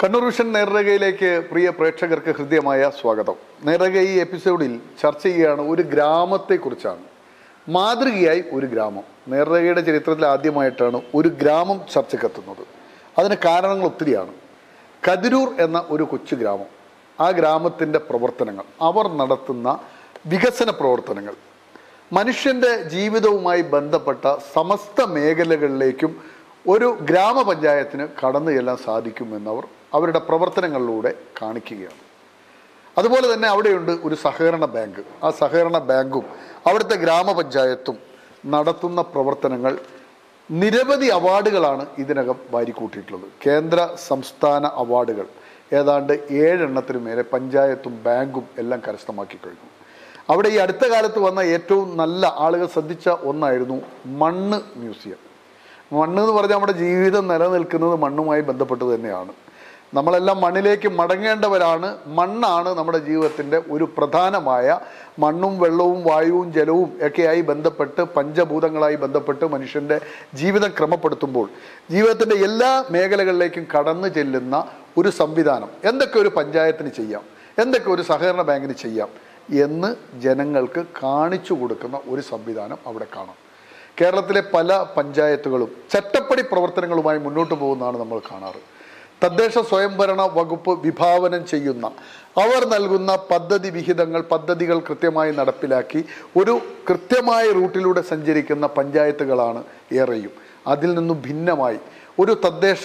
Kannur vision നേർരേഖയിലേക്ക് പ്രിയ പ്രേക്ഷകർക്ക് ഹൃദ്യമായ സ്വാഗതം. നേർരേഖ ഈ എപ്പിസോഡിൽ ചർച്ച ചെയ്യുകയാണ് ഒരു ഗ്രാമത്തെക്കുറിച്ചാണ്. മാതൃകയായി ഒരു ഗ്രാമം. നേർരേഖയുടെ ചരിത്രത്തിൽ ആദ്യമായിട്ടാണ് ഒരു ഗ്രാമം ചർച്ചയ്ക്കെത്തുന്നത്. അതിന് കാരണങ്ങൾ ഒത്തിരിയാണ്. കതിരൂർ എന്ന ഒരു കൊച്ചു ഗ്രാമം. ആ ഗ്രാമത്തിന്റെ പ്രവർത്തനങ്ങൾ അവർ നടത്തുന്ന വികസന പ്രവർത്തനങ്ങൾ മനുഷ്യന്റെ ജീവിതവുമായി ബന്ധപ്പെട്ട സമസ്ത മേഖലകളിലേക്കും ഒരു ഗ്രാമപഞ്ചായത്തിന് കടന്നു ചെല്ലാൻ സാധിക്കുമെന്നവർ അവരുടെ പ്രവർത്തനങ്ങളിലൂടെ കാണിക്കുകയാണ്. അതുപോലെ തന്നെ അവിടെയുണ്ട് ഒരു സഹകരണ ബാങ്ക്. ആ സഹകരണ ബാങ്കും അവിടുത്തെ ഗ്രാമപഞ്ചായത്തും നടത്തുന്ന പ്രവർത്തനങ്ങൾ നിരവധി അവാർഡുകളാണ് ഇതിനകം വാരിക്കൂട്ടിയിട്ടുള്ളത്. കേന്ദ്ര സംസ്ഥാന അവാർഡുകൾ. ഏതാണ്ട് ഏഴെണ്ണത്തിന് മേലെ പഞ്ചായത്തും ബാങ്കും എല്ലാം കരസ്ഥമാക്കി കഴിഞ്ഞു. അവിടെ ഈ അടുത്ത കാലത്ത് വന്ന ഏറ്റവും നല്ല ആളുകൾ ശ്രദ്ധിച്ച ഒന്നായിരുന്നു മണ്ണ് മ്യൂസിയം. മണ്ണ് എന്ന് പറഞ്ഞാൽ നമ്മുടെ ജീവിതം നിലനിൽക്കുന്നത് മണ്ണുമായി ബന്ധപ്പെട്ട് തന്നെയാണ്. നമ്മളെല്ലാം മണ്ണിലേക്ക് മടങ്ങേണ്ടവരാണ്. മണ്ണാണ് നമ്മുടെ ജീവിതത്തിന്റെ ഒരു പ്രധാനമായ മണ്ണും വെള്ളവും വായുവും ജലവും ഒക്കെയായി ബന്ധപ്പെട്ട് പഞ്ചഭൂതങ്ങളായി ബന്ധപ്പെട്ട് മനുഷ്യന്റെ ജീവിതം ക്രമപ്പെടുത്തുമ്പോൾ ജീവിതത്തിന്റെ എല്ലാ മേഖലകളിലേക്കും കടന്നു ചെല്ലുന്ന ഒരു സംവിധാനം. എന്തൊക്കെ ഒരു പഞ്ചായത്തിന് ചെയ്യാം? എന്തൊക്കെ ഒരു സഹകരണ ബാങ്കിന് ചെയ്യാം? എന്ന് ജനങ്ങൾക്ക് കാണിച്ചു കൊടുക്കുന്ന ഒരു സംവിധാനം അവിടെ കാണാം. കേരളത്തിലെ പല പഞ്ചായത്തുകളും ചട്ടപ്പടി പ്രവർത്തനങ്ങളുമായി മുന്നോട്ട് പോകുന്നതാണ് നമ്മൾ കാണാറ്. തദ്ദേശ സ്വയംഭരണ വകുപ്പ് വിഭാവനം ചെയ്യുന്ന അവർ നൽകുന്ന പദ്ധതി വിഹിതങ്ങൾ പദ്ധതികൾ കൃത്യമായി നടപ്പിലാക്കി ഒരു കൃത്യമായ റൂട്ടിലൂടെ സഞ്ചരിക്കുന്ന പഞ്ചായത്തുകളാണ് ഏറെയും. അതിൽ നിന്നും ഭിന്നമായി ഒരു തദ്ദേശ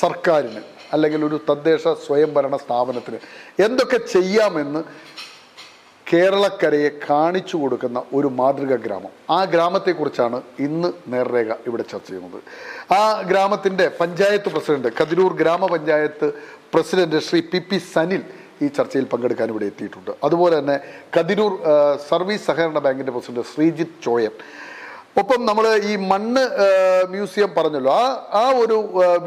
സർക്കാരിന് അല്ലെങ്കിൽ ഒരു തദ്ദേശ സ്വയംഭരണ സ്ഥാപനത്തിന് എന്തൊക്കെ ചെയ്യാമെന്ന് കേരളക്കരയെ കാണിച്ചു കൊടുക്കുന്ന ഒരു മാതൃക ഗ്രാമം. ആ ഗ്രാമത്തെക്കുറിച്ചാണ് ഇന്ന് നേർരേഖ ഇവിടെ ചർച്ച ചെയ്യുന്നത്. ആ ഗ്രാമത്തിന്റെ പഞ്ചായത്ത് പ്രസിഡന്റ് കതിരൂർ ഗ്രാമപഞ്ചായത്ത് president Shri P P Sanil ഈ ചർച്ചയിൽ പങ്കെടുക്കാൻ ഇവിടെ എത്തിയിട്ടുണ്ട്. അതുപോലെ തന്നെ കതിരൂർ സർവീസ് സഹകരണ ബാങ്കിന്റെ പ്രസിഡന്റ് ശ്രീജിത്ത് ചോയൻ. ഒപ്പം നമ്മൾ ഈ മണ്ണ് മ്യൂസിയം പറഞ്ഞല്ലോ. ആ ആ ഒരു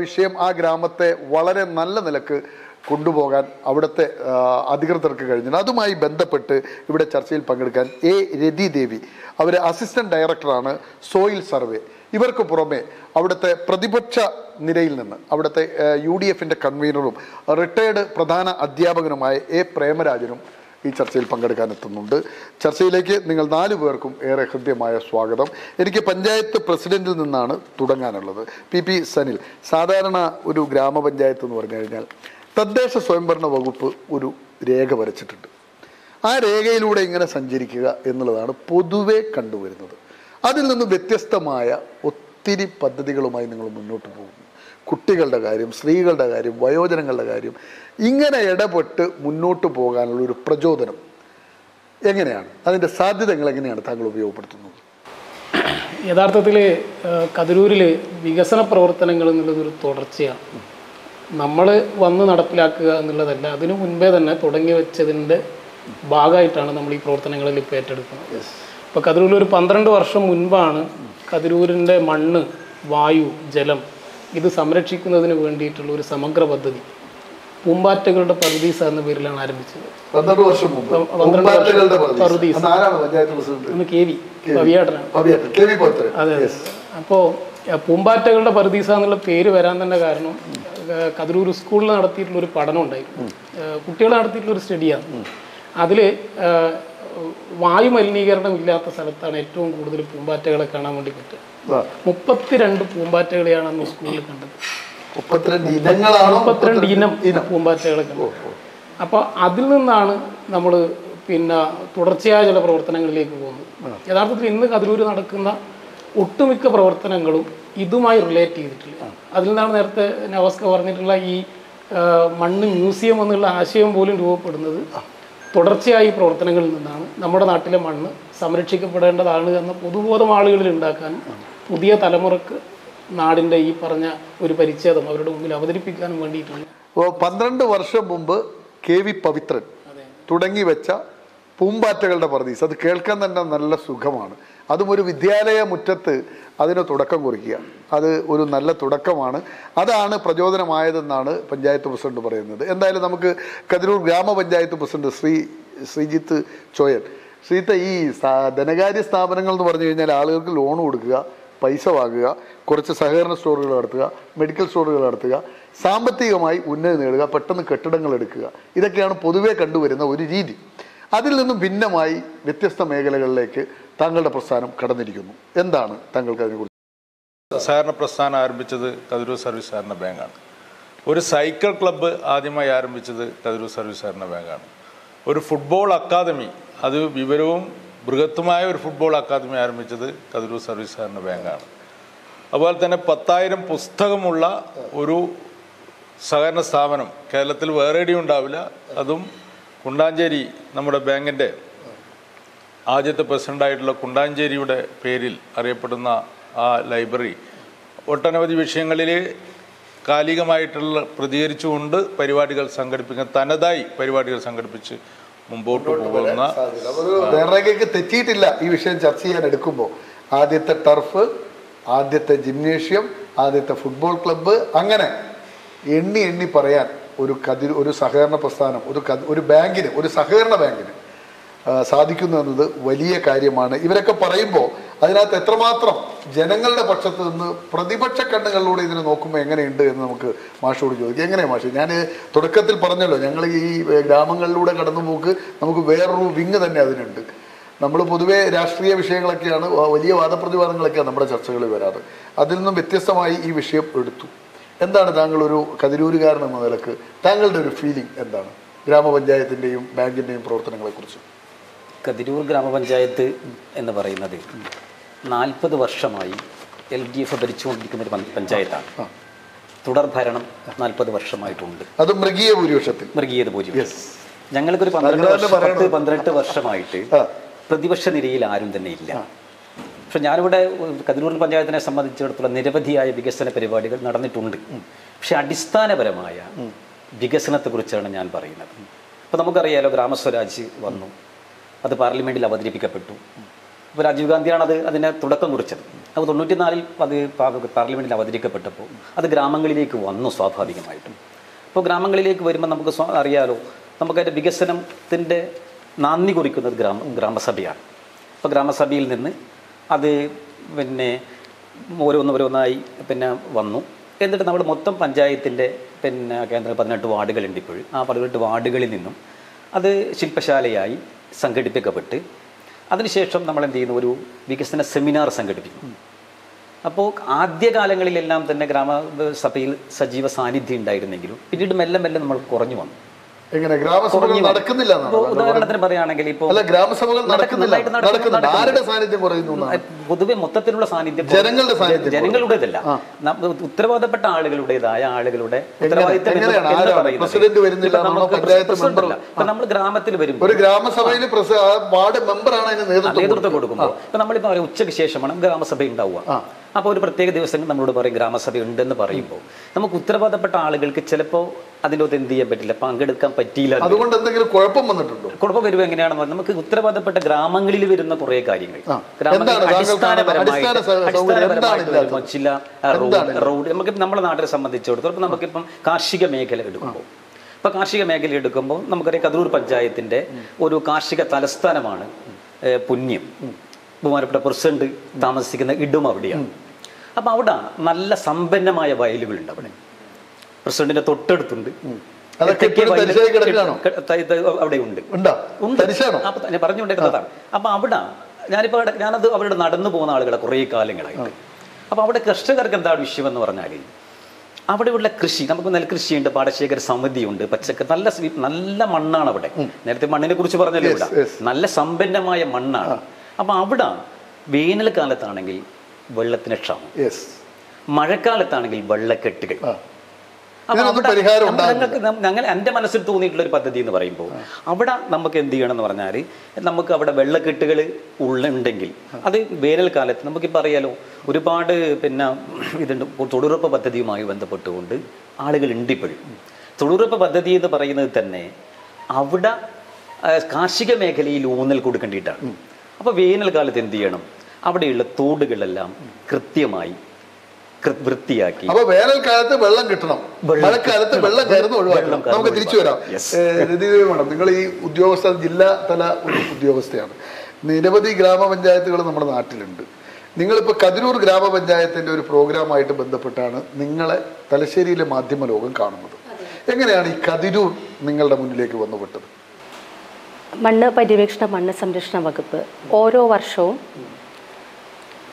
വിഷയം ആ ഗ്രാമത്തെ വളരെ നല്ല നിലയ്ക്ക് കൊണ്ടുപോകാൻ അവിടുത്തെ അധികൃതർക്ക് കഴിഞ്ഞു. അതുമായി ബന്ധപ്പെട്ട് ഇവിടെ ചർച്ചയിൽ പങ്കെടുക്കാൻ എ. രതി ദേവി. അവർ അസിസ്റ്റന്റ് ഡയറക്ടറാണ് സോയിൽ സർവേ. ഇവർക്ക് പുറമെ അവിടുത്തെ പ്രതിപക്ഷ നിരയിൽ നിന്ന് അവിടുത്തെ യു ഡി എഫിന്റെ കൺവീനറും റിട്ടയർഡ് പ്രധാന അധ്യാപകനുമായ എ. പ്രേമരാജനും ഈ ചർച്ചയിൽ പങ്കെടുക്കാൻ എത്തുന്നുണ്ട്. ചർച്ചയിലേക്ക് നിങ്ങൾ നാലു പേർക്കും ഏറെ ഹൃദ്യമായ സ്വാഗതം. എനിക്ക് പഞ്ചായത്ത് പ്രസിഡന്റിൽ നിന്നാണ് തുടങ്ങാനുള്ളത്. പി. പി. സനിൽ. സാധാരണ ഒരു ഗ്രാമപഞ്ചായത്ത് എന്ന് പറഞ്ഞു കഴിഞ്ഞാൽ തദ്ദേശ സ്വയംഭരണ വകുപ്പ് ഒരു രേഖ വരച്ചിട്ടുണ്ട്. ആ രേഖയിലൂടെ ഇങ്ങനെ സഞ്ചരിക്കുക എന്നുള്ളതാണ് പൊതുവെ കണ്ടുവരുന്നത്. അതിൽ നിന്ന് വ്യത്യസ്തമായ ഒത്തിരി പദ്ധതികളുമായി നിങ്ങൾ മുന്നോട്ട് പോകുന്നു. കുട്ടികളുടെ കാര്യം സ്ത്രീകളുടെ കാര്യം വയോജനങ്ങളുടെ കാര്യം ഇങ്ങനെ ഇടപെട്ട് മുന്നോട്ട് പോകാനുള്ള ഒരു പ്രചോദനം എങ്ങനെയാണ്? അതിന്റെ സാധ്യതകൾ എങ്ങനെയാണ് താങ്കൾ ഉപയോഗപ്പെടുത്തുന്നത്? യഥാർത്ഥത്തിൽ കതിരൂരിൽ വികസന പ്രവർത്തനങ്ങൾ എന്നുള്ളതൊരു തുടർച്ചയാണ്. നമ്മൾ വന്ന് നടപ്പിലാക്കുക എന്നുള്ളതല്ല അതിനു മുൻപേ തന്നെ തുടങ്ങി വെച്ചതിന്റെ ഭാഗമായിട്ടാണ് നമ്മൾ ഈ പ്രവർത്തനങ്ങളിൽ ഇപ്പോൾ ഏറ്റെടുക്കുന്നത്. ഇപ്പോൾ കതിരൂരിൽ ഒരു പന്ത്രണ്ട് വർഷം മുൻപാണ് കതിരൂരിന്റെ മണ്ണ് വായു ജലം ഇത് സംരക്ഷിക്കുന്നതിന് വേണ്ടിയിട്ടുള്ള ഒരു സമഗ്ര പദ്ധതി. പൂമ്പാറ്റകളുടെ പറുദീസ എന്ന പേരിലാണ് ആരംഭിച്ചത്. പന്ത്രണ്ട് വർഷം മുമ്പ്. പന്ത്രണ്ട് കെ വി പവിയാട്ടനാണ്. അതെ അപ്പോൾ പൂമ്പാറ്റകളുടെ പറുദീസ എന്നുള്ള പേര് വരാൻ തന്നെ കാരണം കതിരൂർ സ്കൂളിൽ നടത്തിയിട്ടുള്ള ഒരു പഠനം ഉണ്ടായിരുന്നു. കുട്ടികൾ നടത്തിയിട്ടുള്ള ഒരു സ്റ്റഡിയാണ്. അതിൽ വായു മലിനീകരണം ഇല്ലാത്ത സ്ഥലത്താണ് ഏറ്റവും കൂടുതൽ പൂമ്പാറ്റകളെ കാണാൻ വേണ്ടി പറ്റുക. മുപ്പത്തിരണ്ട് പൂമ്പാറ്റകളെയാണ് അന്ന് സ്കൂളിൽ കണ്ടത്. മുപ്പത്തിരണ്ട് ഇനം പൂമ്പാറ്റകളെ കണ്ടത്. അപ്പോൾ അതിൽ നിന്നാണ് നമ്മൾ പിന്നെ തുടർച്ചയായ ചില പ്രവർത്തനങ്ങളിലേക്ക് പോകുന്നത്. യഥാർത്ഥത്തിൽ ഇന്ന് കതിരൂർ നടക്കുന്ന ഒട്ടുമിക്ക പ്രവർത്തനങ്ങളും ഇതുമായി റിലേറ്റ് ചെയ്തിട്ടില്ല. അതിൽ നിന്നാണ് നേരത്തെ നവാസ്ക പറഞ്ഞിട്ടുള്ള ഈ മണ്ണ് മ്യൂസിയം എന്നുള്ള ആശയം പോലും രൂപപ്പെടുന്നത് തുടർച്ചയായി പ്രവർത്തനങ്ങളിൽ നിന്നാണ്. നമ്മുടെ നാട്ടിലെ മണ്ണ് സംരക്ഷിക്കപ്പെടേണ്ടതാണ് എന്ന പൊതുബോധം ആളുകളിൽ ഉണ്ടാക്കാൻ പുതിയ തലമുറയ്ക്ക് നാടിന്റെ ഈ പറഞ്ഞ ഒരു പരിച്ഛേദം അവരുടെ മുമ്പിൽ അവതരിപ്പിക്കാനും വേണ്ടിയിട്ടാണ് പന്ത്രണ്ട് വർഷം മുമ്പ് കെ വി പവിത്രൻ തുടങ്ങി വെച്ച പൂമ്പാറ്റകളുടെ പറദീസ് അത് കേൾക്കാൻ തന്നെ നല്ല സുഖമാണ്. അതും ഒരു വിദ്യാലയ മുറ്റത്ത് അതിന് തുടക്കം കുറിക്കുക. അത് ഒരു നല്ല തുടക്കമാണ്. അതാണ് പ്രചോദനമായതെന്നാണ് പഞ്ചായത്ത് പ്രസിഡന്റ് പറയുന്നത്. എന്തായാലും നമുക്ക് കതിരൂർ ഗ്രാമപഞ്ചായത്ത് പ്രസിഡന്റ് ശ്രീ ശ്രീജിത്ത് ചോയൽ ശ്രീജിത്ത് ഈ ധനകാര്യ സ്ഥാപനങ്ങൾ എന്ന് പറഞ്ഞു കഴിഞ്ഞാൽ ആളുകൾക്ക് ലോൺ കൊടുക്കുക പൈസ വാങ്ങുക കുറച്ച് സഹകരണ സ്റ്റോറുകൾ നടത്തുക മെഡിക്കൽ സ്റ്റോറുകൾ നടത്തുക സാമ്പത്തികമായി ഉന്നതി നേടുക പെട്ടെന്ന് കെട്ടിടങ്ങൾ എടുക്കുക. ഇതൊക്കെയാണ് പൊതുവേ കണ്ടുവരുന്ന ഒരു രീതി. അതിൽ നിന്നും ഭിന്നമായി വ്യത്യസ്ത മേഖലകളിലേക്ക് താങ്കളുടെ പ്രസ്ഥാനം കടന്നിരിക്കുന്നു. എന്താണ് താങ്കൾക്ക് അതിനെക്കുറിച്ച് സഹകരണ പ്രസ്ഥാനം ആരംഭിച്ചത് കതിരൂർ സർവീസ് സഹകരണ ബാങ്കാണ്. ഒരു സൈക്കിൾ ക്ലബ്ബ് ആദ്യമായി ആരംഭിച്ചത് കതിരൂർ സർവീസ് സഹകരണ ബാങ്കാണ്. ഒരു ഫുട്ബോൾ അക്കാദമി അത് വിവരവും ബൃഹത്തുമായ ഒരു ഫുട്ബോൾ അക്കാദമി ആരംഭിച്ചത് കതിരൂർ സർവീസ് സഹകരണ ബാങ്കാണ്. അതുപോലെ തന്നെ പത്തായിരം പുസ്തകമുള്ള ഒരു സഹകരണ സ്ഥാപനം കേരളത്തിൽ വേറെ ഉണ്ടാവില്ല. അതും കുണ്ടാഞ്ചേരി നമ്മുടെ ബാങ്കിന്റെ ആദ്യത്തെ പ്രസിഡന്റായിട്ടുള്ള കുണ്ടാഞ്ചേരിയുടെ പേരിൽ അറിയപ്പെടുന്ന ആ ലൈബ്രറി ഒട്ടനവധി വിഷയങ്ങളിൽ കാലികമായിട്ടുള്ള പ്രതികരിച്ചുകൊണ്ട് പരിപാടികൾ സംഘടിപ്പിക്കുന്ന തനതായി പരിപാടികൾ സംഘടിപ്പിച്ച് മുമ്പോട്ട് പോകുന്ന വേറെയൊക്കെ തെറ്റിയിട്ടില്ല. ഈ വിഷയം ചർച്ച ചെയ്യാൻ എടുക്കുമ്പോൾ ആദ്യത്തെ ടർഫ് ആദ്യത്തെ ജിംനേഷ്യം ആദ്യത്തെ ഫുട്ബോൾ ക്ലബ്ബ് അങ്ങനെ എണ്ണി എണ്ണി പറയാൻ ഒരു കതിർ ഒരു സഹകരണ പ്രസ്ഥാനം ഒരു ഒരു ബാങ്കിന് ഒരു സഹകരണ ബാങ്കിന് സാധിക്കുന്നു എന്നത് വലിയ കാര്യമാണ്. ഇവരൊക്കെ പറയുമ്പോൾ അതിനകത്ത് എത്രമാത്രം ജനങ്ങളുടെ പക്ഷത്ത് നിന്ന് പ്രതിപക്ഷ കണ്ണുകളിലൂടെ ഇതിനെ നോക്കുമ്പോൾ എങ്ങനെയുണ്ട് എന്ന് നമുക്ക് മാഷോട് ചോദിക്കാം. എങ്ങനെയാണ് മാഷ്? ഞാൻ തുടക്കത്തിൽ പറഞ്ഞല്ലോ ഞങ്ങൾ ഈ ഗ്രാമങ്ങളിലൂടെ കടന്നു പോക്ക് നമുക്ക് വേറൊരു വിങ് തന്നെ അതിനുണ്ട്. നമ്മൾ പൊതുവേ രാഷ്ട്രീയ വിഷയങ്ങളൊക്കെയാണ് വലിയ വാദപ്രതിവാദങ്ങളൊക്കെയാണ് നമ്മുടെ ചർച്ചകളിൽ വരാറ്. അതിൽ നിന്നും വ്യത്യസ്തമായി ഈ വിഷയം എടുത്തു. എന്താണ് താങ്കൾ ഒരു കതിരൂരുകാരൻ എന്ന നിലയ്ക്ക് താങ്കളുടെ ഒരു ഫീലിംഗ് എന്താണ്? ഗ്രാമപഞ്ചായത്തിന്റെയും ബാങ്കിന്റെയും പ്രവർത്തനങ്ങളെക്കുറിച്ച്. കതിരൂർ ഗ്രാമപഞ്ചായത്ത് എന്ന് പറയുന്നത് നാൽപ്പത് വർഷമായി എൽ ഡി എഫ് ഭരിച്ചുകൊണ്ടിരിക്കുന്ന ഒരു പഞ്ചായത്താണ്. തുടർ ഭരണം നാൽപ്പത് വർഷമായിട്ടുണ്ട്. അത് മൃഗീയ ഭൂരിപക്ഷത്തിൽ. മൃഗീയത ഭൂരിപക്ഷം. ഞങ്ങൾക്കൊരു പന്ത്രണ്ട് പന്ത്രണ്ട് വർഷമായിട്ട്. പ്രതിപക്ഷ നിരയിൽ ആരും തന്നെ ഇല്ല. പക്ഷെ ഞാനിവിടെ കതിരൂർ പഞ്ചായത്തിനെ സംബന്ധിച്ചിടത്തോളം നിരവധിയായ വികസന പരിപാടികൾ നടന്നിട്ടുണ്ട്. പക്ഷെ അടിസ്ഥാനപരമായ വികസനത്തെക്കുറിച്ചാണ് ഞാൻ പറയുന്നത്. അപ്പോൾ നമുക്കറിയാലോ ഗ്രാമസ്വരാജ് വന്നു. അത് പാർലമെന്റിൽ അവതരിപ്പിക്കപ്പെട്ടു. അപ്പോൾ രാജീവ് ഗാന്ധിയാണ് അത് അതിനെ തുടക്കം കുറിച്ചത്. അപ്പോൾ തൊണ്ണൂറ്റിനാലിൽ അത് പാർലമെന്റിൽ അവതരിക്കപ്പെട്ടപ്പോൾ അത് ഗ്രാമങ്ങളിലേക്ക് വന്നു സ്വാഭാവികമായിട്ടും. അപ്പോൾ ഗ്രാമങ്ങളിലേക്ക് വരുമ്പോൾ നമുക്ക് അറിയാലോ നമുക്കതിന്റെ വികസനത്തിന്റെ നന്ദി കുറിക്കുന്നത് ഗ്രാമ ഗ്രാമസഭയാണ്. അപ്പോൾ ഗ്രാമസഭയിൽ നിന്ന് അത് പിന്നെ ഓരോന്ന് ഓരോന്നായി പിന്നെ വന്നു. എന്നിട്ട് നമ്മൾ മൊത്തം പഞ്ചായത്തിന്റെ പിന്നെ കേന്ദ്ര പതിനെട്ട് വാർഡുകളുണ്ട് ഇപ്പോഴും ആ പതിനെട്ട് വാർഡുകളിൽ നിന്നും അത് ശില്പശാലയായി സംഘടിപ്പിക്കപ്പെട്ട് അതിനുശേഷം നമ്മൾ എന്ത് ചെയ്യുന്നു? ഒരു വികസന സെമിനാർ സംഘടിപ്പിക്കുന്നു. അപ്പോൾ ആദ്യകാലങ്ങളിലെല്ലാം തന്നെ ഗ്രാമസഭയിൽ സജീവ സാന്നിധ്യം ഉണ്ടായിരുന്നെങ്കിലും പിന്നീട് മെല്ലെ മെല്ലെ നമ്മൾ കുറഞ്ഞു വന്നു. എങ്ങനെ ഗ്രാമസഭകൾ നടക്കുന്നില്ല? ഉദാഹരണത്തിന് പറയുകയാണെങ്കിൽ ഇപ്പോൾ അല്ല ഗ്രാമസഭകൾ നടക്കുന്നില്ല. നടക്കുന്നുണ്ട്. ആരുടെ സാന്നിധ്യം കുറയുന്നു? പൊതുവെ മൊത്തത്തിലുള്ള സാന്നിധ്യം ജനങ്ങളുടെ സാന്നിധ്യം ജനങ്ങളുടേതല്ല. ഉത്തരവാദപ്പെട്ട ഉത്തരവാദപ്പെട്ട ആളുകളുടെ പ്രസിഡന്റ് വരുന്നില്ല പഞ്ചായത്ത് മെമ്പർ? നമ്മൾ ഗ്രാമത്തിൽ വരുമ്പോൾ ഒരു ഗ്രാമസഭയിൽ വാർഡ് മെമ്പറാണ് അതിന് നേതൃത്വം. കൊടുക്കുമ്പോൾ ഇപ്പൊ നമ്മളിപ്പോ ഉച്ചയ്ക്ക് ശേഷമാണ് ഗ്രാമസഭ ഉണ്ടാവുക. അപ്പോൾ ഒരു പ്രത്യേക ദിവസം നമ്മളോട് പറയും ഗ്രാമസഭ ഉണ്ടെന്ന് പറയുമ്പോൾ നമുക്ക് ഉത്തരവാദപ്പെട്ട ആളുകൾക്ക് ചിലപ്പോൾ അതിന്റെ അകത്ത് എന്ത് ചെയ്യാൻ പറ്റില്ല പങ്കെടുക്കാൻ പറ്റിയില്ല അതുകൊണ്ട് എന്തെങ്കിലും കുഴപ്പം വന്നിട്ടുണ്ടോ? കുഴപ്പം വരുമ്പോൾ എങ്ങനെയാണെന്ന് പറഞ്ഞാൽ നമുക്ക് ഉത്തരവാദപ്പെട്ട ഗ്രാമങ്ങളിൽ വരുന്ന കുറേ കാര്യങ്ങൾ. ചില റോഡ് റോഡ് നമുക്ക് നമ്മുടെ നാട്ടിനെ സംബന്ധിച്ചിടത്തോളം നമുക്കിപ്പം കാർഷിക മേഖല എടുക്കുമ്പോൾ. ഇപ്പൊ കാർഷിക മേഖല എടുക്കുമ്പോൾ നമുക്കറിയാം കതിരൂർ പഞ്ചായത്തിന്റെ ഒരു കാർഷിക തലസ്ഥാനമാണ് പുണ്യം ബഹുമാനപ്പെട്ട പ്രസിഡന്റ് താമസിക്കുന്ന ഇടും അവിടെയാണ്. അപ്പൊ അവിടെ നല്ല സമ്പന്നമായ വയലുകളുണ്ട് അവിടെ. പ്രസിഡന്റിന്റെ തൊട്ടടുത്തുണ്ട്. അവിടെ ഉണ്ട്? പറഞ്ഞുകൊണ്ടിരിക്കുന്നതാണ് അപ്പൊ ഞാൻ പറഞ്ഞുകൊണ്ടിരുന്നതാണ് അപ്പൊ അവിടെ ഞാനിപ്പോ ഞാനത് അവരുടെ നടന്നു പോകുന്ന ആളുകളെ കുറേ കാലങ്ങളായിട്ട്. അപ്പൊ അവിടെ കർഷകർക്ക് എന്താണ് വിഷയം എന്ന് പറഞ്ഞാൽ അവിടെയുള്ള കൃഷി നമുക്ക് നെൽകൃഷിയുണ്ട് പാടശേഖര സമിതിയുണ്ട് പച്ചക്കറി നല്ല നല്ല മണ്ണാണ് അവിടെ. നേരത്തെ മണ്ണിനെ കുറിച്ച് പറഞ്ഞല്ലോ ഇവിടെ. നല്ല സമ്പന്നമായ മണ്ണാണ്. അപ്പൊ അവിടെ വേനൽക്കാലത്താണെങ്കിൽ വെള്ളത്തിന് ക്ഷാമം മഴക്കാലത്താണെങ്കിൽ വെള്ളക്കെട്ടുകൾ. ഞങ്ങൾ എന്റെ മനസ്സിൽ തോന്നിയിട്ടുള്ള ഒരു പദ്ധതി എന്ന് പറയുമ്പോൾ അവിടെ നമുക്ക് എന്ത് ചെയ്യണം എന്ന് പറഞ്ഞാൽ നമുക്ക് അവിടെ വെള്ളക്കെട്ടുകൾ ഉള്ളുണ്ടെങ്കിൽ അത് വേനൽക്കാലത്ത് നമുക്കിപ്പോൾ അറിയാലോ ഒരുപാട് പിന്നെ ഇതുണ്ട്. തൊഴിലുറപ്പ് പദ്ധതിയുമായി ബന്ധപ്പെട്ടുകൊണ്ട് ആളുകൾ ഉണ്ട് ഇപ്പോഴും. തൊഴിലുറപ്പ് പദ്ധതി എന്ന് പറയുന്നത് തന്നെ അവിടെ കാർഷിക മേഖലയിൽ ഊന്നൽ കൊടുക്കേണ്ടിയിട്ടാണ്. അപ്പോൾ വേനൽക്കാലത്ത് എന്ത് ചെയ്യണം? അവിടെയുള്ള തോടുകളെല്ലാം കൃത്യമായി വൃത്തിയാക്കി അപ്പൊ വേനൽക്കാലത്ത് വെള്ളം കിട്ടണം. മഴക്കാലത്ത് വെള്ളം കയറുന്ന ഒഴിവാക്കണം. നമുക്ക് തിരിച്ചു വരാം. രതിദേവി നിങ്ങൾ ഈ ഉദ്യോഗസ്ഥ ജില്ലാ തല ഉദ്യോഗസ്ഥയാണ്. നിരവധി ഗ്രാമപഞ്ചായത്തുകൾ നമ്മുടെ നാട്ടിലുണ്ട്. നിങ്ങളിപ്പോൾ കതിരൂർ ഗ്രാമപഞ്ചായത്തിന്റെ ഒരു പ്രോഗ്രാമായിട്ട് ബന്ധപ്പെട്ടാണ് നിങ്ങളെ തലശ്ശേരിയിലെ മാധ്യമ ലോകം കാണുന്നത്. എങ്ങനെയാണ് ഈ കതിരൂർ നിങ്ങളുടെ മുന്നിലേക്ക് വന്നുപെട്ടത്? മണ്ണ് പര്യവേക്ഷണ മണ്ണ് സംരക്ഷണ വകുപ്പ് ഓരോ വർഷവും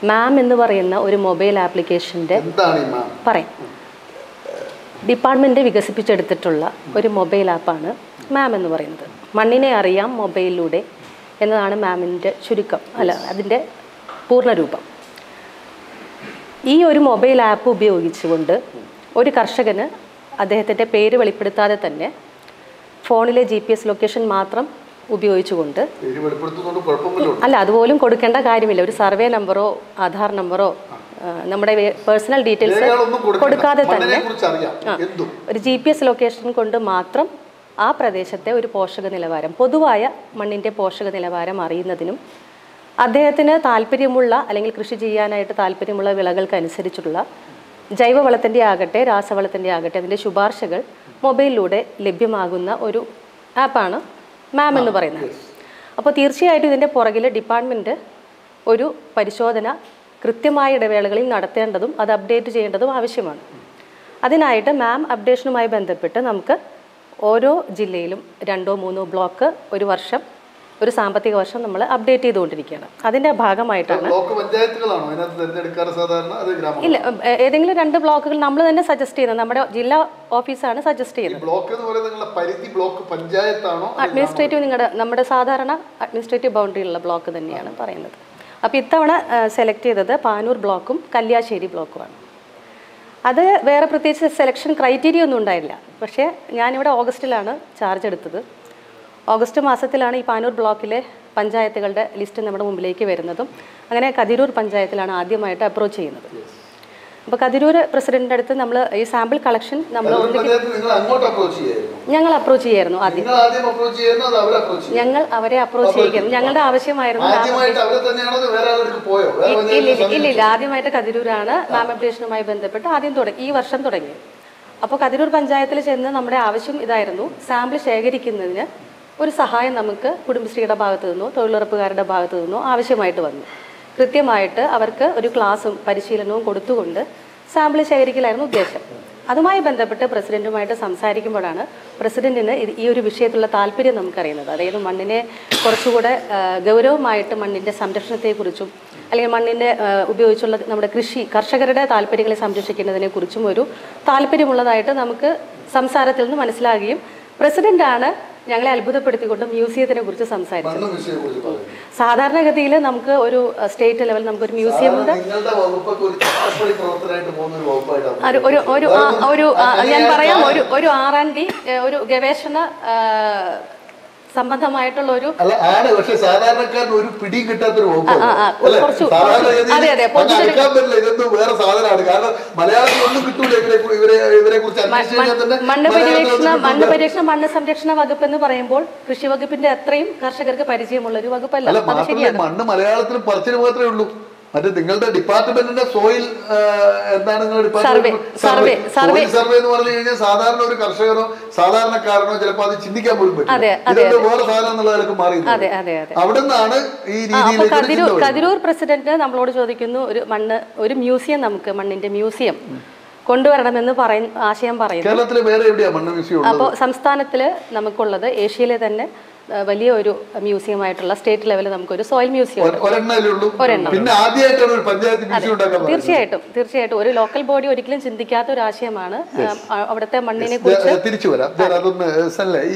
മാം എന്ന് പറയുന്ന ഒരു മൊബൈൽ ആപ്ലിക്കേഷന്റെ പറയാം. ഡിപ്പാർട്ട്മെന്റ് വികസിപ്പിച്ചെടുത്തിട്ടുള്ള ഒരു മൊബൈൽ ആപ്പാണ് മാം എന്ന് പറയുന്നത്. മണ്ണിനെ അറിയാം മൊബൈലിലൂടെ എന്നതാണ് മാമിന്റെ ചുരുക്കം അല്ല അതിന്റെ പൂർണരൂപം. ഈ ഒരു മൊബൈൽ ആപ്പ് ഉപയോഗിച്ചുകൊണ്ട് ഒരു കർഷകന് അദ്ദേഹത്തിന്റെ പേര് വെളിപ്പെടുത്താതെ തന്നെ ഫോണിലെ ജി പി എസ് ലൊക്കേഷൻ മാത്രം ഉപയോഗിച്ചുകൊണ്ട്. അല്ല അതുപോലും കൊടുക്കേണ്ട കാര്യമില്ല. ഒരു സർവേ നമ്പറോ ആധാർ നമ്പറോ നമ്മുടെ പേഴ്സണൽ ഡീറ്റെയിൽസ് കൊടുക്കാതെ തന്നെ ഒരു ജി പി എസ് ലൊക്കേഷൻ കൊണ്ട് മാത്രം ആ പ്രദേശത്തെ ഒരു പോഷക നിലവാരം പൊതുവായ മണ്ണിന്റെ പോഷക നിലവാരം അറിയുന്നതിനും അദ്ദേഹത്തിന് താല്പര്യമുള്ള അല്ലെങ്കിൽ കൃഷി ചെയ്യാനായിട്ട് താല്പര്യമുള്ള വിളകൾക്കനുസരിച്ചുള്ള ജൈവവളത്തിന്റെ ആകട്ടെ രാസവളത്തിന്റെ ആകട്ടെ അതിന്റെ ശുപാർശകൾ മൊബൈലിലൂടെ ലഭ്യമാകുന്ന ഒരു ആപ്പാണ് മാം എന്ന് പറയുന്നത്. അപ്പോൾ തീർച്ചയായിട്ടും ഇതിന്റെ പുറകിൽ ഡിപ്പാർട്ട്മെന്റ് ഒരു പരിശോധന കൃത്യമായ ഇടവേളകളിൽ നടത്തേണ്ടതും അത് അപ്ഡേറ്റ് ചെയ്യേണ്ടതും ആവശ്യമാണ്. അതിനായിട്ട് മാം അപ്ഡേഷനുമായി ബന്ധപ്പെട്ട് നമുക്ക് ഓരോ ജില്ലയിലും രണ്ടോ മൂന്നോ ബ്ലോക്ക് ഒരു വർഷം ഒരു സാമ്പത്തിക വർഷം നമ്മൾ അപ്ഡേറ്റ് ചെയ്തുകൊണ്ടിരിക്കുകയാണ്. അതിന്റെ ഭാഗമായിട്ടാണ് ഇല്ല ഏതെങ്കിലും രണ്ട് ബ്ലോക്കുകൾ നമ്മൾ തന്നെ സജസ്റ്റ് ചെയ്യുന്നത്. നമ്മുടെ ജില്ലാ ഓഫീസാണ് സജസ്റ്റ് ചെയ്യുന്നത്. അഡ്മിനിസ്ട്രേറ്റീവ് നിങ്ങളുടെ നമ്മുടെ സാധാരണ അഡ്മിനിസ്ട്രേറ്റീവ് ബൗണ്ടറിയുള്ള ബ്ലോക്ക് തന്നെയാണ് പറയുന്നത്. അപ്പോൾ ഇത്തവണ സെലക്ട് ചെയ്തത് പാനൂർ ബ്ലോക്കും കല്യാശ്ശേരി ബ്ലോക്കുമാണ്. അത് വേറെ പ്രത്യേകിച്ച് സെലക്ഷൻ ക്രൈറ്റീരിയ ഒന്നും ഉണ്ടായില്ല. പക്ഷേ ഞാനിവിടെ ഓഗസ്റ്റിലാണ് ചാർജ് എടുത്തത്. ഓഗസ്റ്റ് മാസത്തിലാണ് ഈ പാനൂർ ബ്ലോക്കിലെ പഞ്ചായത്തുകളുടെ ലിസ്റ്റ് നമ്മുടെ മുമ്പിലേക്ക് വരുന്നതും. അങ്ങനെ കതിരൂർ പഞ്ചായത്തിലാണ് ആദ്യമായിട്ട് അപ്രോച്ച് ചെയ്യുന്നത്. അപ്പോൾ കതിരൂർ പ്രസിഡന്റിന്റെ അടുത്ത് നമ്മൾ ഈ സാമ്പിൾ കളക്ഷൻ നമ്മൾ ഞങ്ങൾ അപ്രോച്ച് ചെയ്യായിരുന്നു ആദ്യം. ഞങ്ങൾ അവരെ അപ്രോച്ച് ചെയ്യുന്നു ഞങ്ങളുടെ ആവശ്യമായിരുന്നു ഇല്ല ഇല്ല ആദ്യമായിട്ട് കതിരൂരാണ് മാം അപ്ഡേഷനുമായി ബന്ധപ്പെട്ട് ആദ്യം തുടങ്ങി ഈ വർഷം തുടങ്ങി. അപ്പോൾ കതിരൂർ പഞ്ചായത്തിൽ ചെന്ന് നമ്മുടെ ആവശ്യം ഇതായിരുന്നു. സാമ്പിൾ ശേഖരിക്കുന്നതിന് ഒരു സഹായം നമുക്ക് കുടുംബശ്രീയുടെ ഭാഗത്തു നിന്നോ തൊഴിലുറപ്പുകാരുടെ ഭാഗത്തു നിന്നോ ആവശ്യമായിട്ട് വന്നു. കൃത്യമായിട്ട് അവർക്ക് ഒരു ക്ലാസ്സും പരിശീലനവും കൊടുത്തുകൊണ്ട് സാമ്പിൾ ശേഖരിക്കലായിരുന്നു ഉദ്ദേശം. അതുമായി ബന്ധപ്പെട്ട് പ്രസിഡന്റുമായിട്ട് സംസാരിക്കുമ്പോഴാണ് പ്രസിഡന്റിന് ഈ ഒരു വിഷയത്തിലുള്ള താല്പര്യം നമുക്കറിയുന്നത്. അതായത് മണ്ണിനെ കുറച്ചുകൂടെ ഗൗരവമായിട്ട് മണ്ണിന്റെ സംരക്ഷണത്തെക്കുറിച്ചും അല്ലെങ്കിൽ മണ്ണിന്റെ ഉപയോഗിച്ചുള്ള നമ്മുടെ കൃഷി കർഷകരുടെ താല്പര്യങ്ങളെ സംരക്ഷിക്കുന്നതിനെ കുറിച്ചും ഒരു താല്പര്യമുള്ളതായിട്ട് നമുക്ക് സംസാരത്തിൽ നിന്ന് മനസ്സിലാകുകയും പ്രസിഡന്റാണ് ഞങ്ങളെ അത്ഭുതപ്പെടുത്തിക്കൊണ്ട് മ്യൂസിയത്തിനെ കുറിച്ച് പറയുന്നു സാധാരണഗതിയിൽ നമുക്ക് ഒരു സ്റ്റേറ്റ് ലെവൽ മ്യൂസിയം സാധാരണ ഒരു ചട്ടപ്പടി ഒരു ഒരു ഞാൻ പറയാം ഒരു ഒരു ആർ ആൻഡ് ഡി ഒരു ഗവേഷണ സംബന്ധമായിട്ടുള്ള ഒരു അല്ല ആണ്. പക്ഷെ സാധാരണക്കാരന് ഒരു പിടിയും കിട്ടാത്തൊരു അതെ, അതെ, വേറെ സാധനമാണ്. കാരണം മലയാളത്തിൽ ഒന്നും കിട്ടൂല ഇവരെ ഇവരെ കുറിച്ച് മണ്ണ് മലയാളത്തിൽ മണ്ണ് കിട്ടൂല. മണ്ണ് സംരക്ഷണ വകുപ്പ് എന്ന് പറയുമ്പോൾ കൃഷി വകുപ്പിന്റെ അത്രയും കർഷകർക്ക് പരിചയമുള്ള ഒരു വകുപ്പല്ല. മണ്ണ് മലയാളത്തിൽ പറച്ചിൽ മാത്രമേ ഉള്ളൂ. മറ്റേ നിങ്ങളുടെ ഡിപ്പാർട്ട്മെന്റിന്റെ സോയിൽ എന്താണ് നിങ്ങളുടെ ഡിപ്പാർട്ട്മെന്റ്? Survey, survey. സർവേ എന്ന് പറഞ്ഞു കഴിഞ്ഞാൽ സാധാരണ ഒരു കർഷകനോ സാധാരണക്കാരനോ ചിലപ്പോൾ അത് ചിന്തിക്കാൻ പോലും പറ്റും വേറെ സാധനം എന്നുള്ള നിലയ്ക്ക് മാറി അവിടെ നിന്നാണ് ഈ രീതിയിൽ കതിരൂർ പ്രസിഡന്റ് നമ്മളോട് ചോദിക്കുന്നു ഒരു മണ്ണ് ഒരു മ്യൂസിയം നമുക്ക് മണ്ണിന്റെ മ്യൂസിയം കൊണ്ടുവരണമെന്ന് പറയ ആശയം പറയുന്നു. കേരളത്തിലെ വേറെ എവിടെയാ മണ്ണ് മ്യൂസിയം അപ്പോൾ സംസ്ഥാനത്തിൽ നമുക്കുള്ളത് ഏഷ്യയിലെ തന്നെ വലിയ ഒരു മ്യൂസിയം ആയിട്ടുള്ള സ്റ്റേറ്റ് ലെവലിൽ നമുക്കൊരു സോയിൽ മ്യൂസിയം ഒരെണ്ണം. തീർച്ചയായിട്ടും തീർച്ചയായിട്ടും. ഒരു ലോക്കൽ ബോഡി ഒരിക്കലും ചിന്തിക്കാത്ത ഒരു ആശയമാണ്. അവിടുത്തെ മണ്ണിനെ കുറിച്ച്. തിരിച്ചു വരാം. അതൊന്ന്